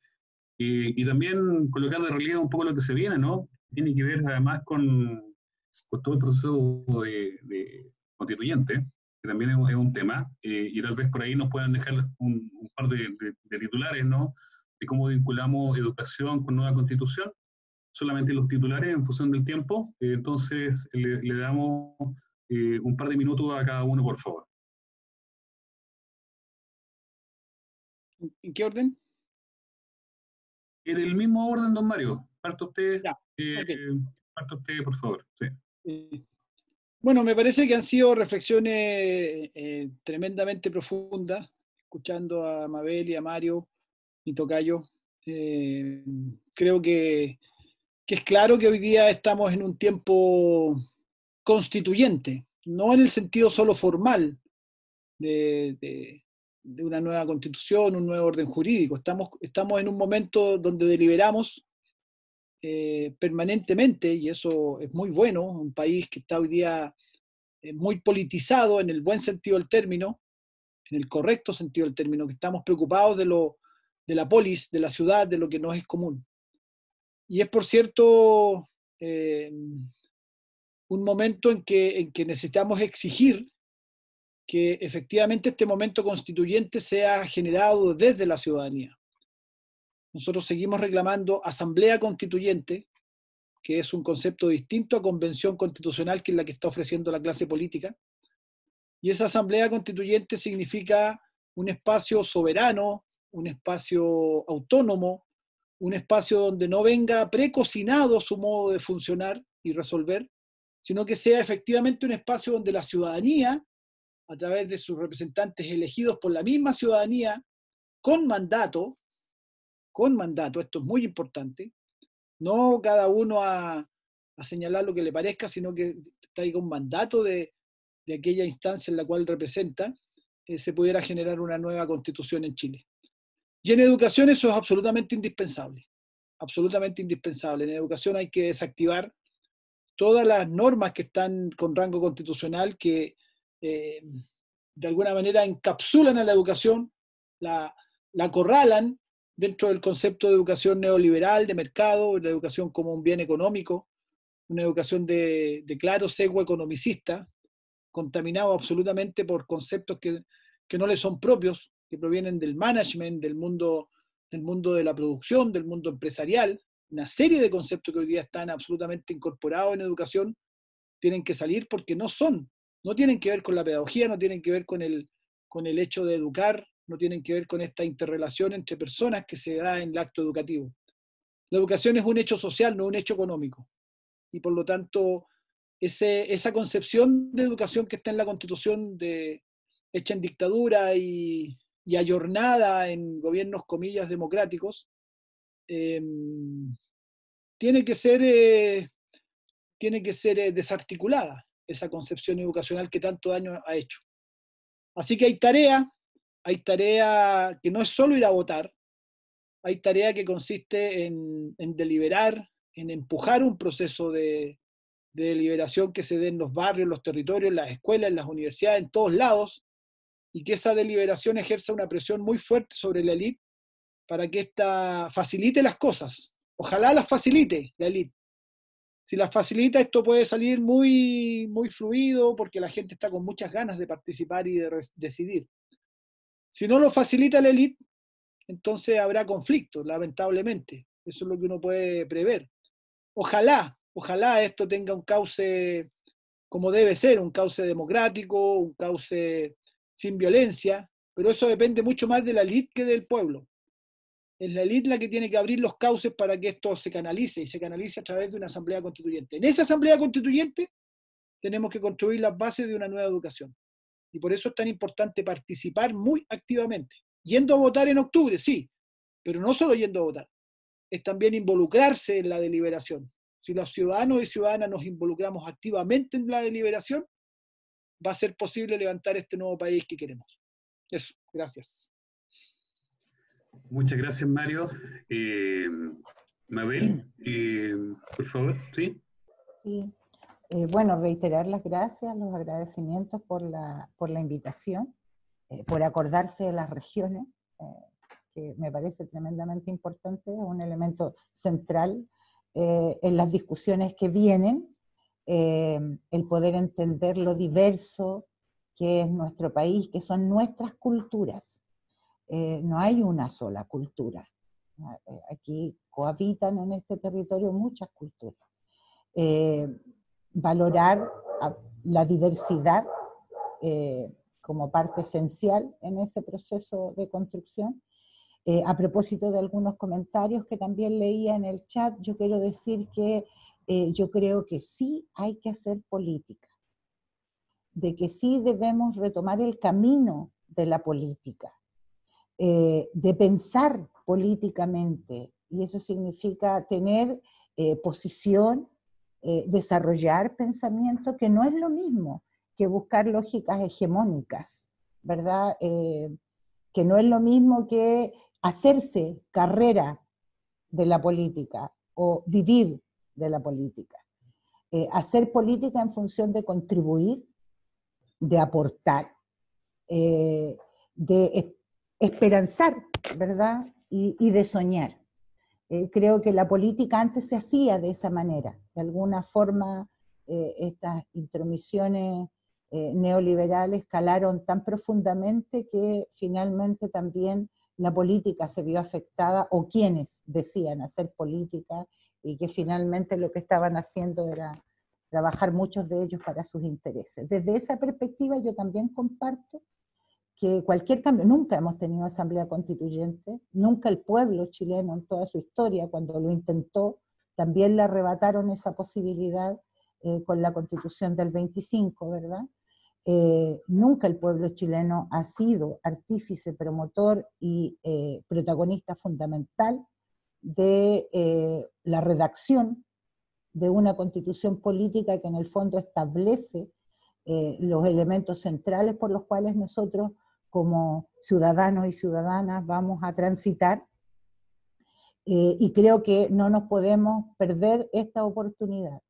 y también colocar de realidad un poco lo que se viene, ¿no? Tiene que ver además con, con todo el proceso de, constituyente, que también es, un tema, eh, y tal vez por ahí nos puedan dejar un, par de, de titulares, ¿no? de cómo vinculamos educación con nueva constitución, solamente los titulares en función del tiempo, eh, entonces le, damos eh, un par de minutos a cada uno, por favor. ¿En qué orden? En el mismo orden, don Mario. Parto usted, eh, usted por favor. Bueno, me parece que han sido reflexiones tremendamente profundas, escuchando a Mabel y a Mario mi tocayo. Eh, creo que, es claro que hoy día estamos en un tiempo constituyente, no en el sentido solo formal de, una nueva constitución, un nuevo orden jurídico. Estamos, estamos en un momento donde deliberamos eh, permanentemente, y eso es muy bueno, un país que está hoy día eh, muy politizado en el buen sentido del término, en el correcto sentido del término, que estamos preocupados de lo, de la polis, de la ciudad, de lo que no es común. Y es, por cierto, eh, un momento en que, en que necesitamos exigir que efectivamente este momento constituyente sea generado desde la ciudadanía. Nosotros seguimos reclamando asamblea constituyente, que es un concepto distinto a convención constitucional, que es la que está ofreciendo la clase política. Y esa asamblea constituyente significa un espacio soberano, un espacio autónomo, un espacio donde no venga precocinado su modo de funcionar y resolver, sino que sea efectivamente un espacio donde la ciudadanía, a través de sus representantes elegidos por la misma ciudadanía, con mandato, con mandato, esto es muy importante, no cada uno a, señalar lo que le parezca, sino que traiga un mandato de, aquella instancia en la cual representa, eh, se pudiera generar una nueva constitución en Chile. Y en educación eso es absolutamente indispensable, absolutamente indispensable. En educación hay que desactivar todas las normas que están con rango constitucional que eh, de alguna manera encapsulan a la educación, la, la acorralan dentro del concepto de educación neoliberal, de mercado, la educación como un bien económico, una educación de, claro sesgo economicista, contaminado absolutamente por conceptos que, que no le son propios que provienen del management, del mundo, del mundo de la producción, del mundo empresarial, una serie de conceptos que hoy día están absolutamente incorporados en educación, tienen que salir porque no son, no tienen que ver con la pedagogía, no tienen que ver con el, con el hecho de educar, no tienen que ver con esta interrelación entre personas que se da en el acto educativo. La educación es un hecho social, no un hecho económico. Y por lo tanto, esa concepción de educación que está en la constitución de, hecha en dictadura y, y ayornada en gobiernos, comillas, democráticos, em, tiene que ser, eh, tiene que ser eh, desarticulada, esa concepción educacional que tanto daño ha hecho. Así que hay tarea, hay tarea que no es solo ir a votar, hay tarea que consiste en, deliberar, en empujar un proceso de, de deliberación que se dé en los barrios, los territorios, las escuelas, las universidades, en todos lados, y que esa deliberación ejerza una presión muy fuerte sobre la élite para que ésta facilite las cosas. Ojalá las facilite la élite. Si las facilita, esto puede salir muy, muy fluido porque la gente está con muchas ganas de participar y de decidir. Si no lo facilita la élite, entonces habrá conflicto, lamentablemente. Eso es lo que uno puede prever. Ojalá, ojalá esto tenga un cauce como debe ser, un cauce democrático, un cauce sin violencia, pero eso depende mucho más de la élite que del pueblo. Es la élite la que tiene que abrir los cauces para que esto se canalice y se canalice a través de una asamblea constituyente. En esa asamblea constituyente tenemos que construir las bases de una nueva educación. Y por eso es tan importante participar muy activamente. Yendo a votar en octubre, sí, pero no solo yendo a votar, es también involucrarse en la deliberación. Si los ciudadanos y ciudadanas nos involucramos activamente en la deliberación, va a ser posible levantar este nuevo país que queremos. Eso, gracias. Muchas gracias, Mario. Eh, Mabel, eh, por favor, ¿sí? Sí. Eh, bueno, reiterar las gracias, los agradecimientos por la, por la invitación, por acordarse de las regiones, que me parece tremendamente importante, un elemento central en las discusiones que vienen el poder entender lo diverso que es nuestro país, que son nuestras culturas. Eh, no hay una sola cultura. Eh, aquí cohabitan en este territorio muchas culturas. Eh, valorar la diversidad como parte esencial en ese proceso de construcción. a propósito de algunos comentarios que también leía en el chat, yo quiero decir que eh, yo creo que sí hay que hacer política, de que sí debemos retomar el camino de la política, eh, de pensar políticamente, y eso significa tener eh, desarrollar pensamiento, que no es lo mismo que buscar lógicas hegemónicas, ¿verdad? que no es lo mismo que hacerse carrera de la política o vivir de la política. Eh, hacer política en función de contribuir, de aportar, eh, de esperanzar, ¿verdad? Y, de soñar. Eh, creo que la política antes se hacía de esa manera. De alguna forma, estas intromisiones neoliberales calaron tan profundamente que finalmente también la política se vio afectada o quienes decían hacer política y que finalmente lo que estaban haciendo era trabajar muchos de ellos para sus intereses. Desde esa perspectiva yo también comparto que cualquier cambio, nunca hemos tenido asamblea constituyente, nunca el pueblo chileno en toda su historia, cuando lo intentó, también le arrebataron esa posibilidad eh, con la constitución del 25, ¿verdad? Eh, nunca el pueblo chileno ha sido artífice, promotor y eh, protagonista fundamental de la redacción de una constitución política que en el fondo establece los elementos centrales por los cuales nosotros como ciudadanos y ciudadanas vamos a transitar. Eh, y creo que no nos podemos perder esta oportunidad.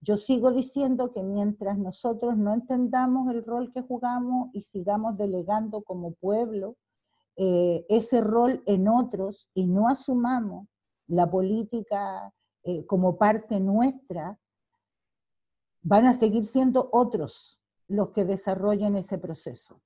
Yo sigo diciendo que mientras nosotros no entendamos el rol que jugamos y sigamos delegando como pueblo eh, ese rol en otros y no asumamos la política eh, como parte nuestra, van a seguir siendo otros los que desarrollen ese proceso.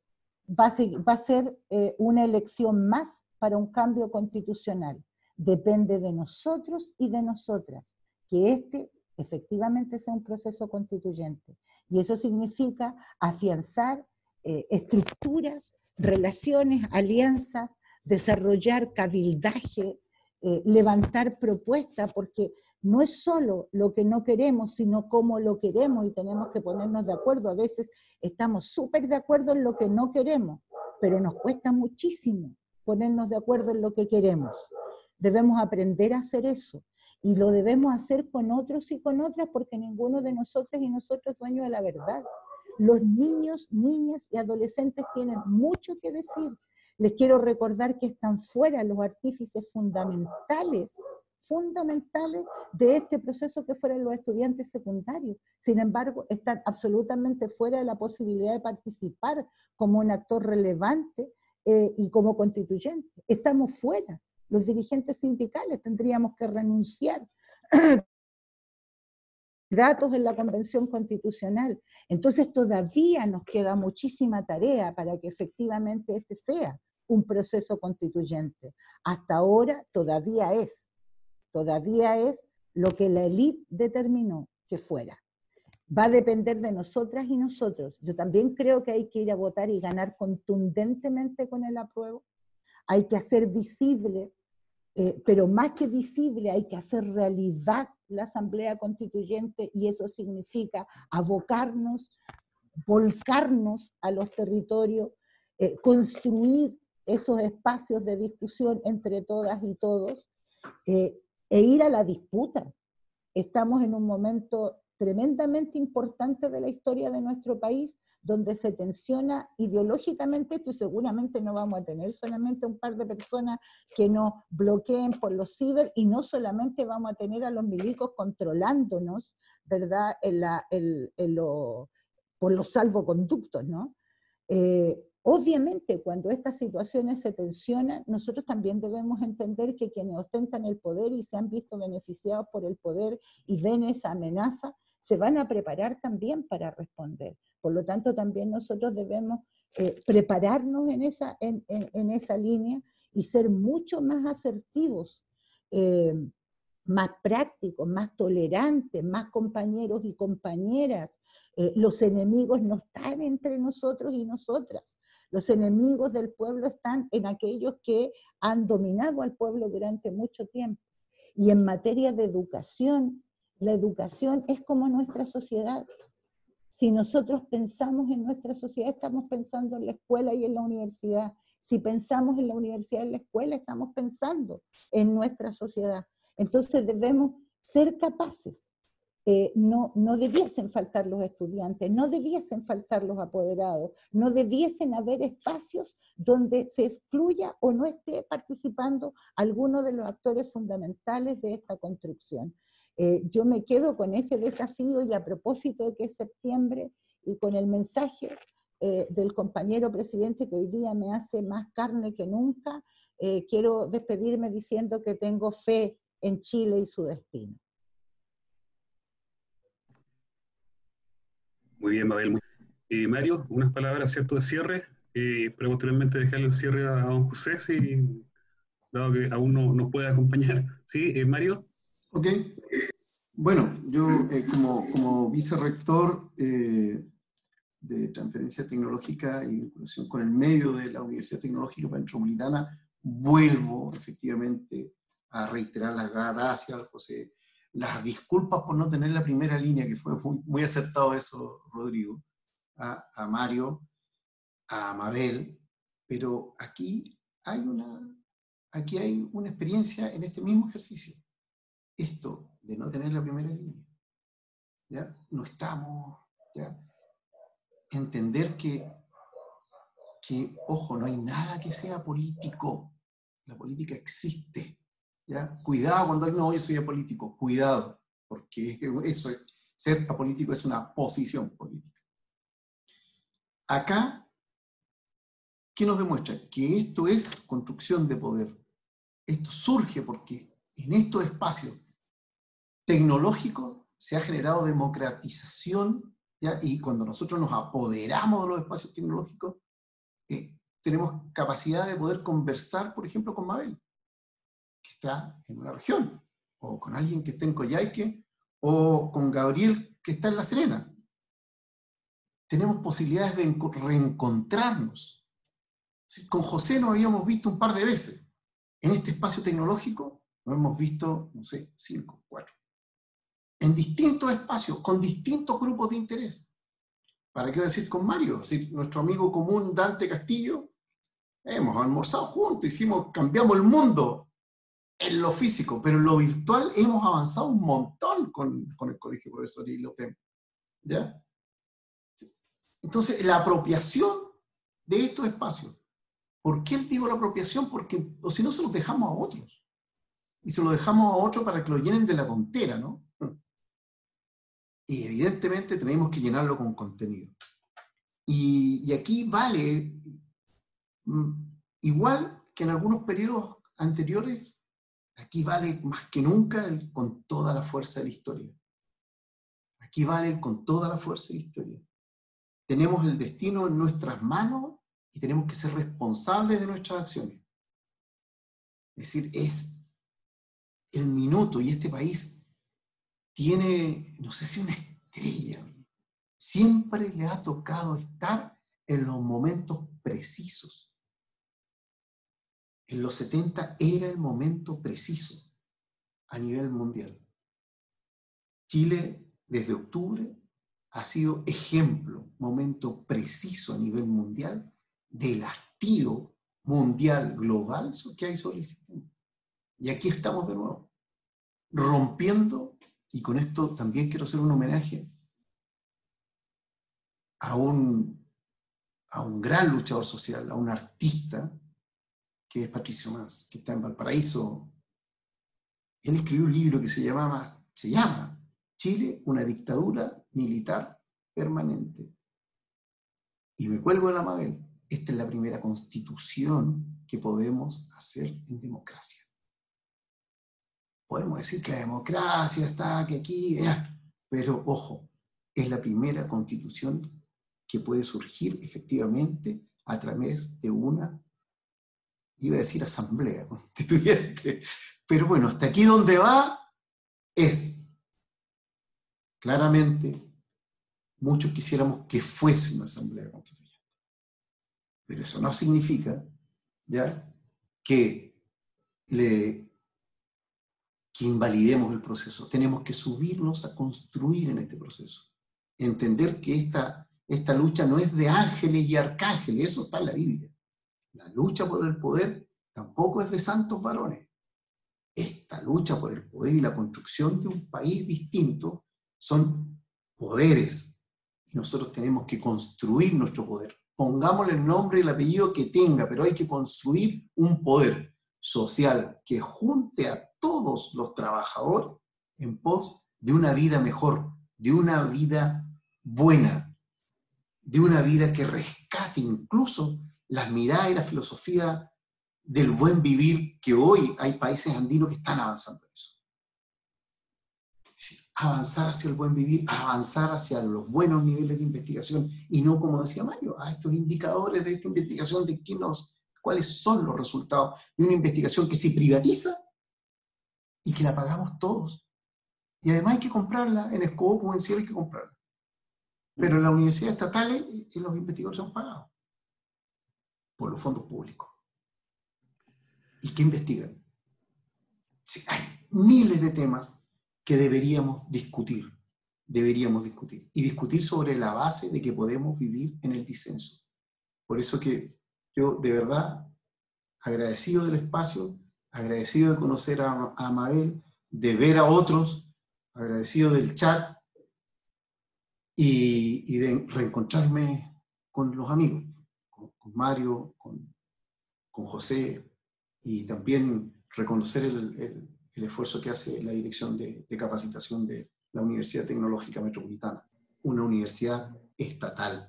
Va a, ser, eh, una elección más para un cambio constitucional. Depende de nosotros y de nosotras que este efectivamente sea un proceso constituyente. Y eso significa afianzar estructuras relaciones, alianzas, desarrollar cabildaje, eh, levantar propuestas, porque no es solo lo que no queremos, sino cómo lo queremos y tenemos que ponernos de acuerdo. A veces estamos súper de acuerdo en lo que no queremos, pero nos cuesta muchísimo ponernos de acuerdo en lo que queremos. Debemos aprender a hacer eso. Y lo debemos hacer con otros y con otras porque ninguno de nosotros y nosotros es dueño de la verdad. Los niños, niñas y adolescentes tienen mucho que decir. Les quiero recordar que están fuera los artífices fundamentales fundamentales de este proceso que fueron los estudiantes secundarios. Sin embargo, están absolutamente fuera de la posibilidad de participar como un actor relevante eh, y como constituyente. Estamos fuera. Los dirigentes sindicales tendríamos que renunciar datos en la Convención Constitucional. Entonces todavía nos queda muchísima tarea para que efectivamente este sea un proceso constituyente. Hasta ahora todavía es todavía es lo que la élite determinó que fuera. Va a depender de nosotras y nosotros. Yo también creo que hay que ir a votar y ganar contundentemente con el apruebo. Hay que hacer visible, eh, pero más que visible, hay que hacer realidad la Asamblea Constituyente y eso significa abocarnos, volcarnos a los territorios, eh, construir esos espacios de discusión entre todas y todos, eh, e ir a la disputa. Estamos en un momento tremendamente importante de la historia de nuestro país, donde se tensiona ideológicamente esto y seguramente no vamos a tener solamente un par de personas que nos bloqueen por los ciber y no solamente vamos a tener a los milicos controlándonos, ¿verdad?, por los salvoconductos, ¿no? Eh, Obviamente, cuando estas situaciones se tensionan, nosotros también debemos entender que quienes ostentan el poder y se han visto beneficiados por el poder y ven esa amenaza, se van a preparar también para responder. Por lo tanto, también nosotros debemos eh, prepararnos en esa, en, esa línea y ser mucho más asertivos. Eh, más prácticos, más tolerantes, más compañeros y compañeras. Eh, los enemigos no están entre nosotros y nosotras. Los enemigos del pueblo están en aquellos que han dominado al pueblo durante mucho tiempo. Y en materia de educación, la educación es como nuestra sociedad. Si nosotros pensamos en nuestra sociedad, estamos pensando en la escuela y en la universidad. Si pensamos en la universidad y en la escuela, estamos pensando en nuestra sociedad. Entonces debemos ser capaces. Eh, no, debiesen faltar los estudiantes, no debiesen faltar los apoderados, no debiesen haber espacios donde se excluya o no esté participando alguno de los actores fundamentales de esta construcción. Eh, yo me quedo con ese desafío y a propósito de que es septiembre y con el mensaje eh, del compañero presidente que hoy día me hace más carne que nunca, quiero despedirme diciendo que tengo fe en Chile y su destino. Muy bien, Mabel. Eh, Mario, unas palabras, ¿cierto?, de cierre, eh, pero posteriormente dejar el cierre a don José, dado que aún no nos puede acompañar. ¿Sí, eh, Mario? Ok. Bueno, yo como, como vicerrector de transferencia tecnológica y vinculación con el medio de la Universidad Tecnológica Metropolitana, vuelvo efectivamente a reiterar las gracias, José, las disculpas por no tener la primera línea, que fue muy, acertado eso, Rodrigo, a, a, Mario, a Mabel, pero aquí hay, una, aquí hay una experiencia en este mismo ejercicio. Esto de no tener la primera línea. ¿ya? No estamos, ¿ya? Entender que, que, ojo, no hay nada que sea político. La política existe. Cuidado cuando alguien no, yo soy político, cuidado, porque eso, ser apolítico es una posición política. Acá, ¿qué nos demuestra? Que esto es construcción de poder. Esto surge porque en estos espacios tecnológicos se ha generado democratización, y cuando nosotros nos apoderamos de los espacios tecnológicos, eh, tenemos capacidad de poder conversar, por ejemplo, con Mabel que está en una región, o con alguien que está en Coyhaique, o con Gabriel que está en La Serena. Tenemos posibilidades de reencontrarnos. Con José nos habíamos visto un par de veces. En este espacio tecnológico nos hemos visto, no sé, cinco, cuatro. En distintos espacios, con distintos grupos de interés. ¿Para qué decir con Mario? nuestro amigo común Dante Castillo, hemos almorzado juntos, hicimos, cambiamos el mundo en lo físico, pero en lo virtual hemos avanzado un montón con, con el Colegio Profesor y lo ¿Ya? Entonces, la apropiación de estos espacios. ¿Por qué digo la apropiación? Porque o si no se los dejamos a otros. Y se los dejamos a otros para que lo llenen de la tontera, ¿no? Y evidentemente tenemos que llenarlo con contenido. Y, y aquí vale, mm, igual que en algunos periodos anteriores, aquí vale más que nunca con toda la fuerza de la historia. Aquí vale con toda la fuerza de la historia. Tenemos el destino en nuestras manos y tenemos que ser responsables de nuestras acciones. Es decir, es el minuto y este país tiene, no sé si una estrella, siempre le ha tocado estar en los momentos precisos. En los 70 era el momento preciso a nivel mundial. Chile, desde octubre, ha sido ejemplo, momento preciso a nivel mundial del hastío mundial global que hay sobre el sistema. Y aquí estamos de nuevo, rompiendo, y con esto también quiero hacer un homenaje a un, a un gran luchador social, a un artista, que es Patricio Más, que está en Valparaíso. Él escribió un libro que se, llamaba, se llama Chile, una dictadura militar permanente. Y me cuelgo de la Mabel esta es la primera constitución que podemos hacer en democracia. Podemos decir que la democracia está que aquí, pero ojo, es la primera constitución que puede surgir efectivamente a través de una, iba a decir asamblea constituyente, pero bueno, hasta aquí donde va es, claramente, muchos quisiéramos que fuese una asamblea constituyente pero eso no significa ¿ya? Que, le, invalidemos el proceso. Tenemos que subirnos a construir en este proceso. Entender que esta, esta lucha no es de ángeles y arcángeles, eso está en la Biblia. La lucha por el poder tampoco es de santos varones. Esta lucha por el poder y la construcción de un país distinto son poderes. Y nosotros tenemos que construir nuestro poder pongámosle el nombre y el apellido que tenga, pero hay que construir un poder social que junte a todos los trabajadores en pos de una vida mejor, de una vida buena, de una vida que rescate incluso las miradas y la filosofía del buen vivir que hoy hay países andinos que están avanzando en eso avanzar hacia el buen vivir, avanzar hacia los buenos niveles de investigación y no, como decía Mario, a estos indicadores de esta investigación de qué nos, cuáles son los resultados de una investigación que se privatiza y que la pagamos todos. Y además hay que comprarla en Escopo o en Cielo hay que comprarla. Pero en las universidades estatales eh, los investigadores son pagados por los fondos públicos. ¿Y qué investigan? hay miles de temas que deberíamos discutir, deberíamos discutir, y discutir sobre la base de que podemos vivir en el disenso. Por eso que yo de verdad, agradecido del espacio, agradecido de conocer a, a Mabel, de ver a otros, agradecido del chat y, de reencontrarme con los amigos, con, Mario, con, con, José, y también reconocer el, el esfuerzo que hace la Dirección de, Capacitación de la Universidad Tecnológica Metropolitana, una universidad estatal.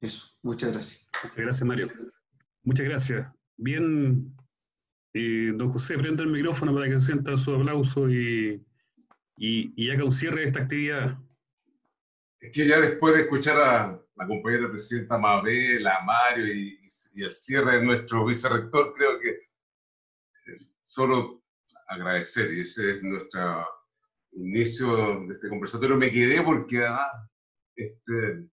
Eso, muchas gracias. Muchas gracias, Mario. Muchas gracias. Bien, eh, don José, prenda el micrófono para que se sienta su aplauso y, y, haga un cierre de esta actividad. Es que ya después de escuchar a la compañera presidenta Mabel, a Mario y, y el cierre de nuestro vicerrector, creo que solo agradecer, y ese es nuestro inicio de este conversatorio. Me quedé porque ah, este,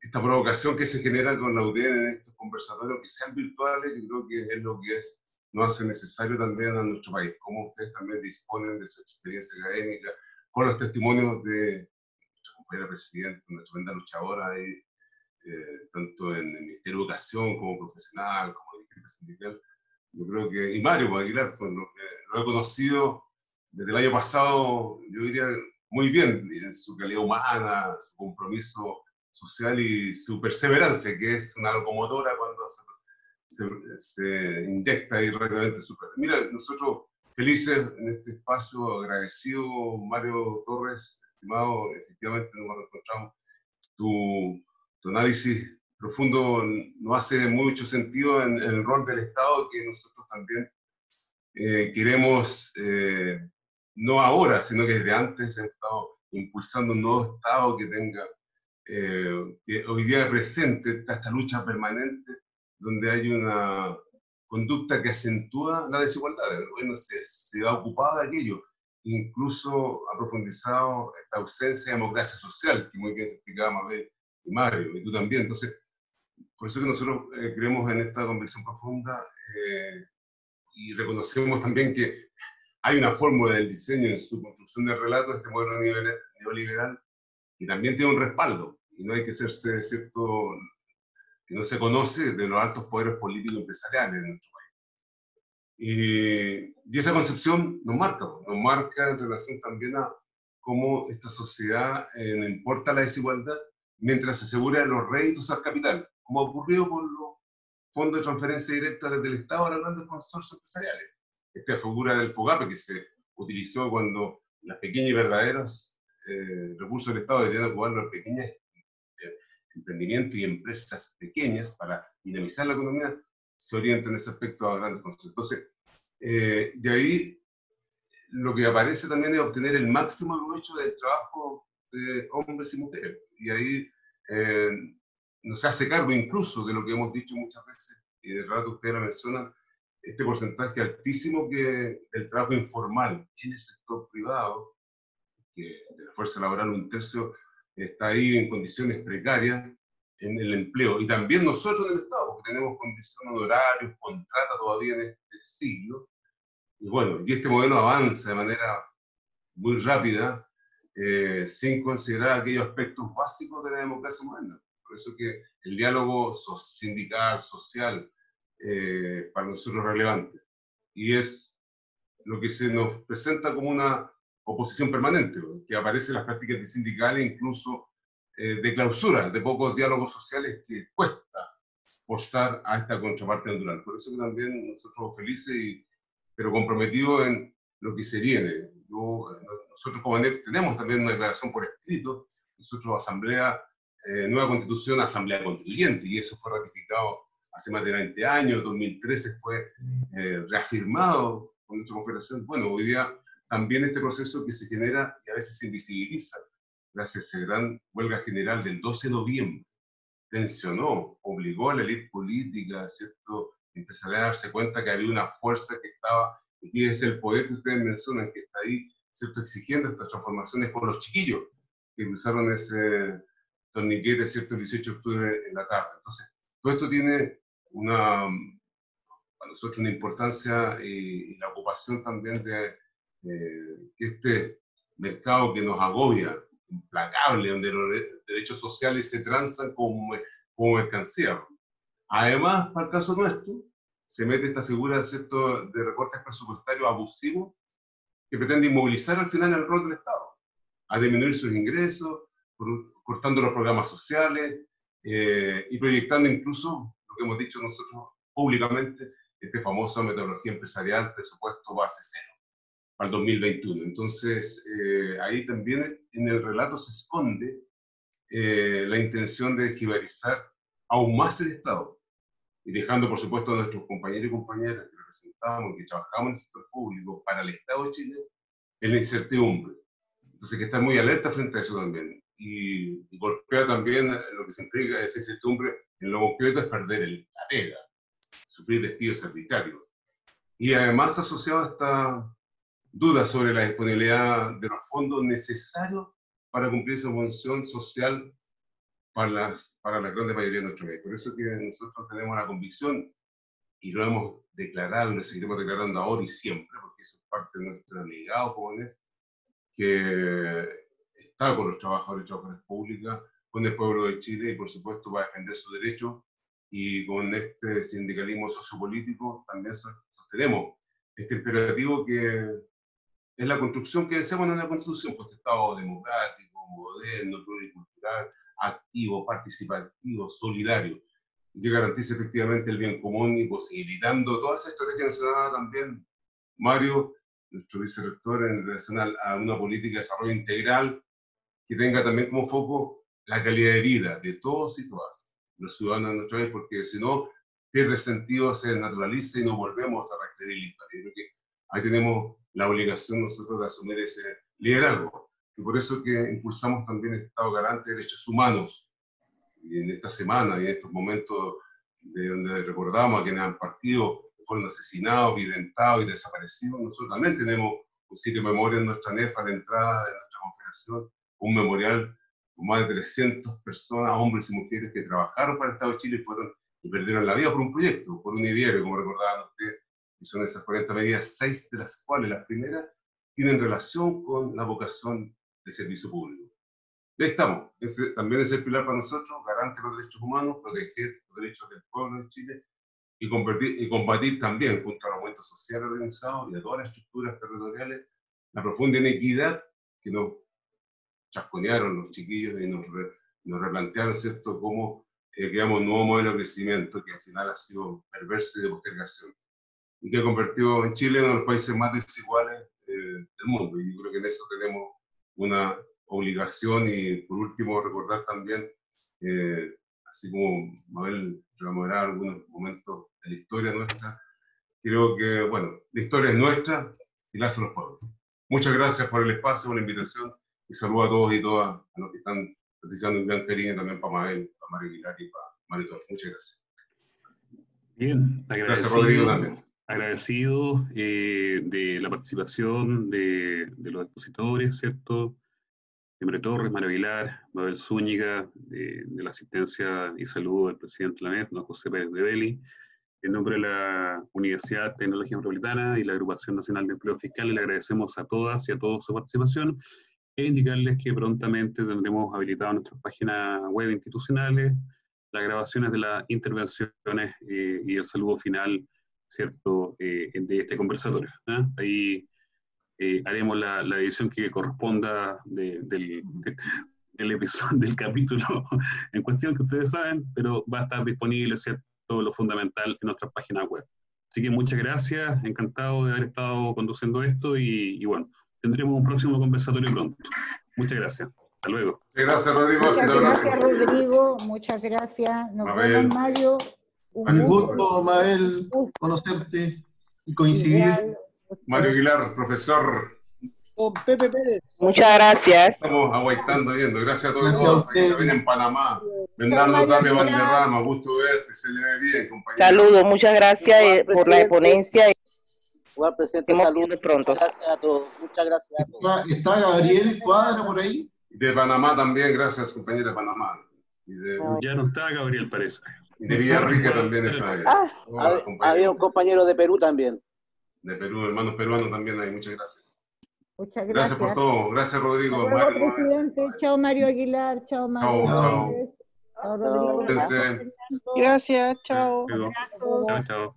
esta provocación que se genera con la UDN en estos conversatorios, que sean virtuales, yo creo que es lo que es, no hace necesario también a nuestro país, como ustedes también disponen de su experiencia académica, con los testimonios de compañera presidenta, nuestra tremenda luchadora, ahí, eh, tanto en el Ministerio de Educación como profesional, como dirigente sindical. Yo creo que, y Mario Aguilar, pues, lo, lo he conocido desde el año pasado, yo diría, muy bien en su calidad humana, su compromiso social y su perseverancia, que es una locomotora cuando se, se, inyecta ahí rápidamente su Mira, nosotros felices en este espacio, agradecido, Mario Torres, estimado, efectivamente nos encontramos. Tu, tu análisis profundo no hace mucho sentido en, el rol del Estado que nosotros también eh, queremos, eh, no ahora, sino que desde antes hemos estado impulsando un nuevo Estado que tenga, eh, que hoy día presente esta lucha permanente, donde hay una conducta que acentúa la desigualdad. El gobierno se, se ha ocupado de aquello, incluso ha profundizado esta ausencia de democracia social, que muy bien se explicaba Mabel y Mario, y tú también. Entonces, por eso que nosotros eh, creemos en esta convicción profunda eh, y reconocemos también que hay una fórmula del diseño en su construcción de relato, este modelo neoliberal, y también tiene un respaldo, y no hay que serse, cierto, que no se conoce de los altos poderes políticos empresariales en nuestro país. Y, y esa concepción nos marca, nos marca en relación también a cómo esta sociedad eh, no importa la desigualdad mientras se asegura los réditos al capital como ocurrió con los fondos de transferencia directa desde el Estado a los grandes consorcios empresariales. Esta figura del FOGAPE que se utilizó cuando las pequeñas y verdaderas eh, recursos del Estado deberían ocupar los pequeños eh, emprendimientos y empresas pequeñas para dinamizar la economía, se orienta en ese aspecto a grandes consorcios. Entonces, eh, y ahí lo que aparece también es obtener el máximo provecho del trabajo de hombres y mujeres. Y ahí no se hace cargo incluso de lo que hemos dicho muchas veces, y de rato usted lo menciona, este porcentaje altísimo que el trabajo informal en el sector privado, que de la fuerza laboral un tercio está ahí en condiciones precarias en el empleo. Y también nosotros en el Estado, porque tenemos condiciones de horarios, contrata todavía en este siglo. Y bueno, y este modelo avanza de manera muy rápida, eh, sin considerar aquellos aspectos básicos de la democracia moderna. Por eso que el diálogo sindical, social, eh, para nosotros es relevante. Y es lo que se nos presenta como una oposición permanente, que aparece en las prácticas sindicales, incluso eh, de clausura, de pocos diálogos sociales que cuesta forzar a esta contraparte natural. Por eso que también nosotros felices, y, pero comprometidos en lo que se viene. nosotros como ANEF tenemos también una declaración por escrito, nosotros Asamblea eh, nueva constitución, asamblea constituyente, y eso fue ratificado hace más de 20 años, 2013 fue eh, reafirmado con nuestra confederación. Bueno, hoy día también este proceso que se genera y a veces se invisibiliza, gracias a esa gran huelga general del 12 de noviembre, tensionó, obligó a la élite política, ¿cierto?, empresarial a darse cuenta que había una fuerza que estaba, y es el poder que ustedes mencionan, que está ahí, ¿cierto?, exigiendo estas transformaciones con los chiquillos que usaron ese torniquete, ¿cierto? El 18 de octubre en la tarde. Entonces, todo esto tiene una, para nosotros una importancia y, la ocupación también de que este mercado que nos agobia, implacable, donde los derechos sociales se transan como, mercancía. Además, para el caso nuestro, se mete esta figura de recortes presupuestarios abusivos que pretende inmovilizar al final el rol del Estado, a disminuir sus ingresos, cortando los programas sociales eh, y proyectando incluso lo que hemos dicho nosotros públicamente, este famoso metodología empresarial, presupuesto base cero, el 2021. Entonces, eh, ahí también en el relato se esconde eh, la intención de jibarizar aún más el Estado y dejando, por supuesto, a nuestros compañeros y compañeras que representamos, que trabajamos en el sector público para el Estado de Chile, en la incertidumbre. Entonces hay que estar muy alerta frente a eso también y, golpea también lo que se implica esa incertidumbre en lo concreto es perder el, la pega, sufrir despidos arbitrarios. Y además asociado a esta duda sobre la disponibilidad de los fondos necesarios para cumplir esa función social para, las, para la gran mayoría de nuestro país. Por eso que nosotros tenemos la convicción y lo hemos declarado y lo seguiremos declarando ahora y siempre, porque eso es parte de nuestro legado jóvenes, que está con los trabajadores y trabajadoras públicas, con el pueblo de Chile y por supuesto va a defender su derecho y con este sindicalismo sociopolítico también sostenemos este imperativo que es la construcción que deseamos en una constitución, pues Estado democrático, moderno, pluricultural, activo, participativo, solidario, y que garantice efectivamente el bien común y posibilitando toda esa estrategia mencionada también Mario, nuestro vicerrector en relación a una política de desarrollo integral que tenga también como foco la calidad de vida de todos y todas los ciudadanos de nuestro país, porque si no, pierde sentido, se naturaliza y no volvemos a reescribir la historia. Creo que ahí tenemos la obligación nosotros de asumir ese liderazgo. Y por eso que impulsamos también el Estado Garante de Derechos Humanos. Y en esta semana y en estos momentos de donde recordamos a quienes han partido, fueron asesinados, violentados y desaparecidos, nosotros también tenemos un sitio de memoria en nuestra NEFA, la entrada de nuestra confederación, un memorial con más de 300 personas, hombres y mujeres, que trabajaron para el Estado de Chile y, fueron, y perdieron la vida por un proyecto, por un ideario, como recordaban ustedes, y son esas 40 medidas, seis de las cuales las primeras tienen relación con la vocación de servicio público. Ya estamos, ese también es el pilar para nosotros, garante los derechos humanos, proteger los derechos del pueblo de Chile y, convertir, y combatir también, junto al aumento social organizado y a todas las estructuras territoriales, la profunda inequidad que nos chasconearon los chiquillos y nos, nos replantearon, ¿cierto?, cómo eh, creamos un nuevo modelo de crecimiento que al final ha sido perverso y de postergación, y que ha convertido en Chile en uno de los países más desiguales eh, del mundo. Y yo creo que en eso tenemos una obligación y por último recordar también, eh, así como Mabel rememorar algunos momentos de la historia nuestra, creo que, bueno, la historia es nuestra y la hacen los pueblos. Muchas gracias por el espacio, por la invitación y saludo a todos y todas, a los que están participando un gran cariño también para Mabel, para Mario Aguilar y para Mario Torres. Muchas gracias. Bien, agradecido, gracias Rodrigo también. Agradecido eh, de la participación de, de, los expositores, ¿cierto? Mario Torres, Mario Aguilar, Mabel Zúñiga, de, de, la asistencia y saludo del presidente de la NET, don José Pérez de Belli, en nombre de la Universidad Tecnológica Metropolitana y la Agrupación Nacional de Empleo Fiscal, le agradecemos a todas y a todos su participación e indicarles que prontamente tendremos habilitado nuestras páginas web institucionales, las grabaciones de las intervenciones eh, y el saludo final, ¿cierto?, eh, de este conversatorio. ¿ah? Ahí eh, haremos la, la, edición que corresponda del, del, episodio, del capítulo en cuestión que ustedes saben, pero va a estar disponible, ¿cierto?, lo fundamental en nuestras páginas web. Así que muchas gracias, encantado de haber estado conduciendo esto y, y bueno, tendremos un próximo conversatorio pronto. Muchas gracias. Hasta luego. Gracias, Rodrigo. Muchas gracias, Rodrigo. Muchas gracias. Nos vemos, Mario. Un gusto, Mabel, conocerte y coincidir. Mario Aguilar, profesor. Con Pepe Pérez. Muchas gracias. Estamos aguaitando viendo. Gracias a todos. Gracias a también en Panamá. Bernardo Tapia Valderrama, gusto verte. Se le ve bien, compañero. Saludos, muchas gracias eh, por la ponencia. Igual, presidente, saludos pronto. Gracias a todos. Muchas gracias a todos. ¿Está, Gabriel Cuadra por ahí? De Panamá también, gracias, compañero de Panamá. Ya no está Gabriel, parece. Y de Villarrica también está ahí. Ah, había un compañero de Perú también. De Perú, hermanos peruanos también hay. Muchas gracias. Muchas gracias. Gracias por todo. Gracias, Rodrigo. Chao, presidente. Chao, Mario Aguilar. Chao, Mario. Chao, chao. Gracias, chao. Chao, chao.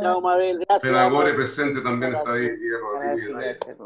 Chao, Mabel. Gracias. Pedagore presente también está ahí. Gracias.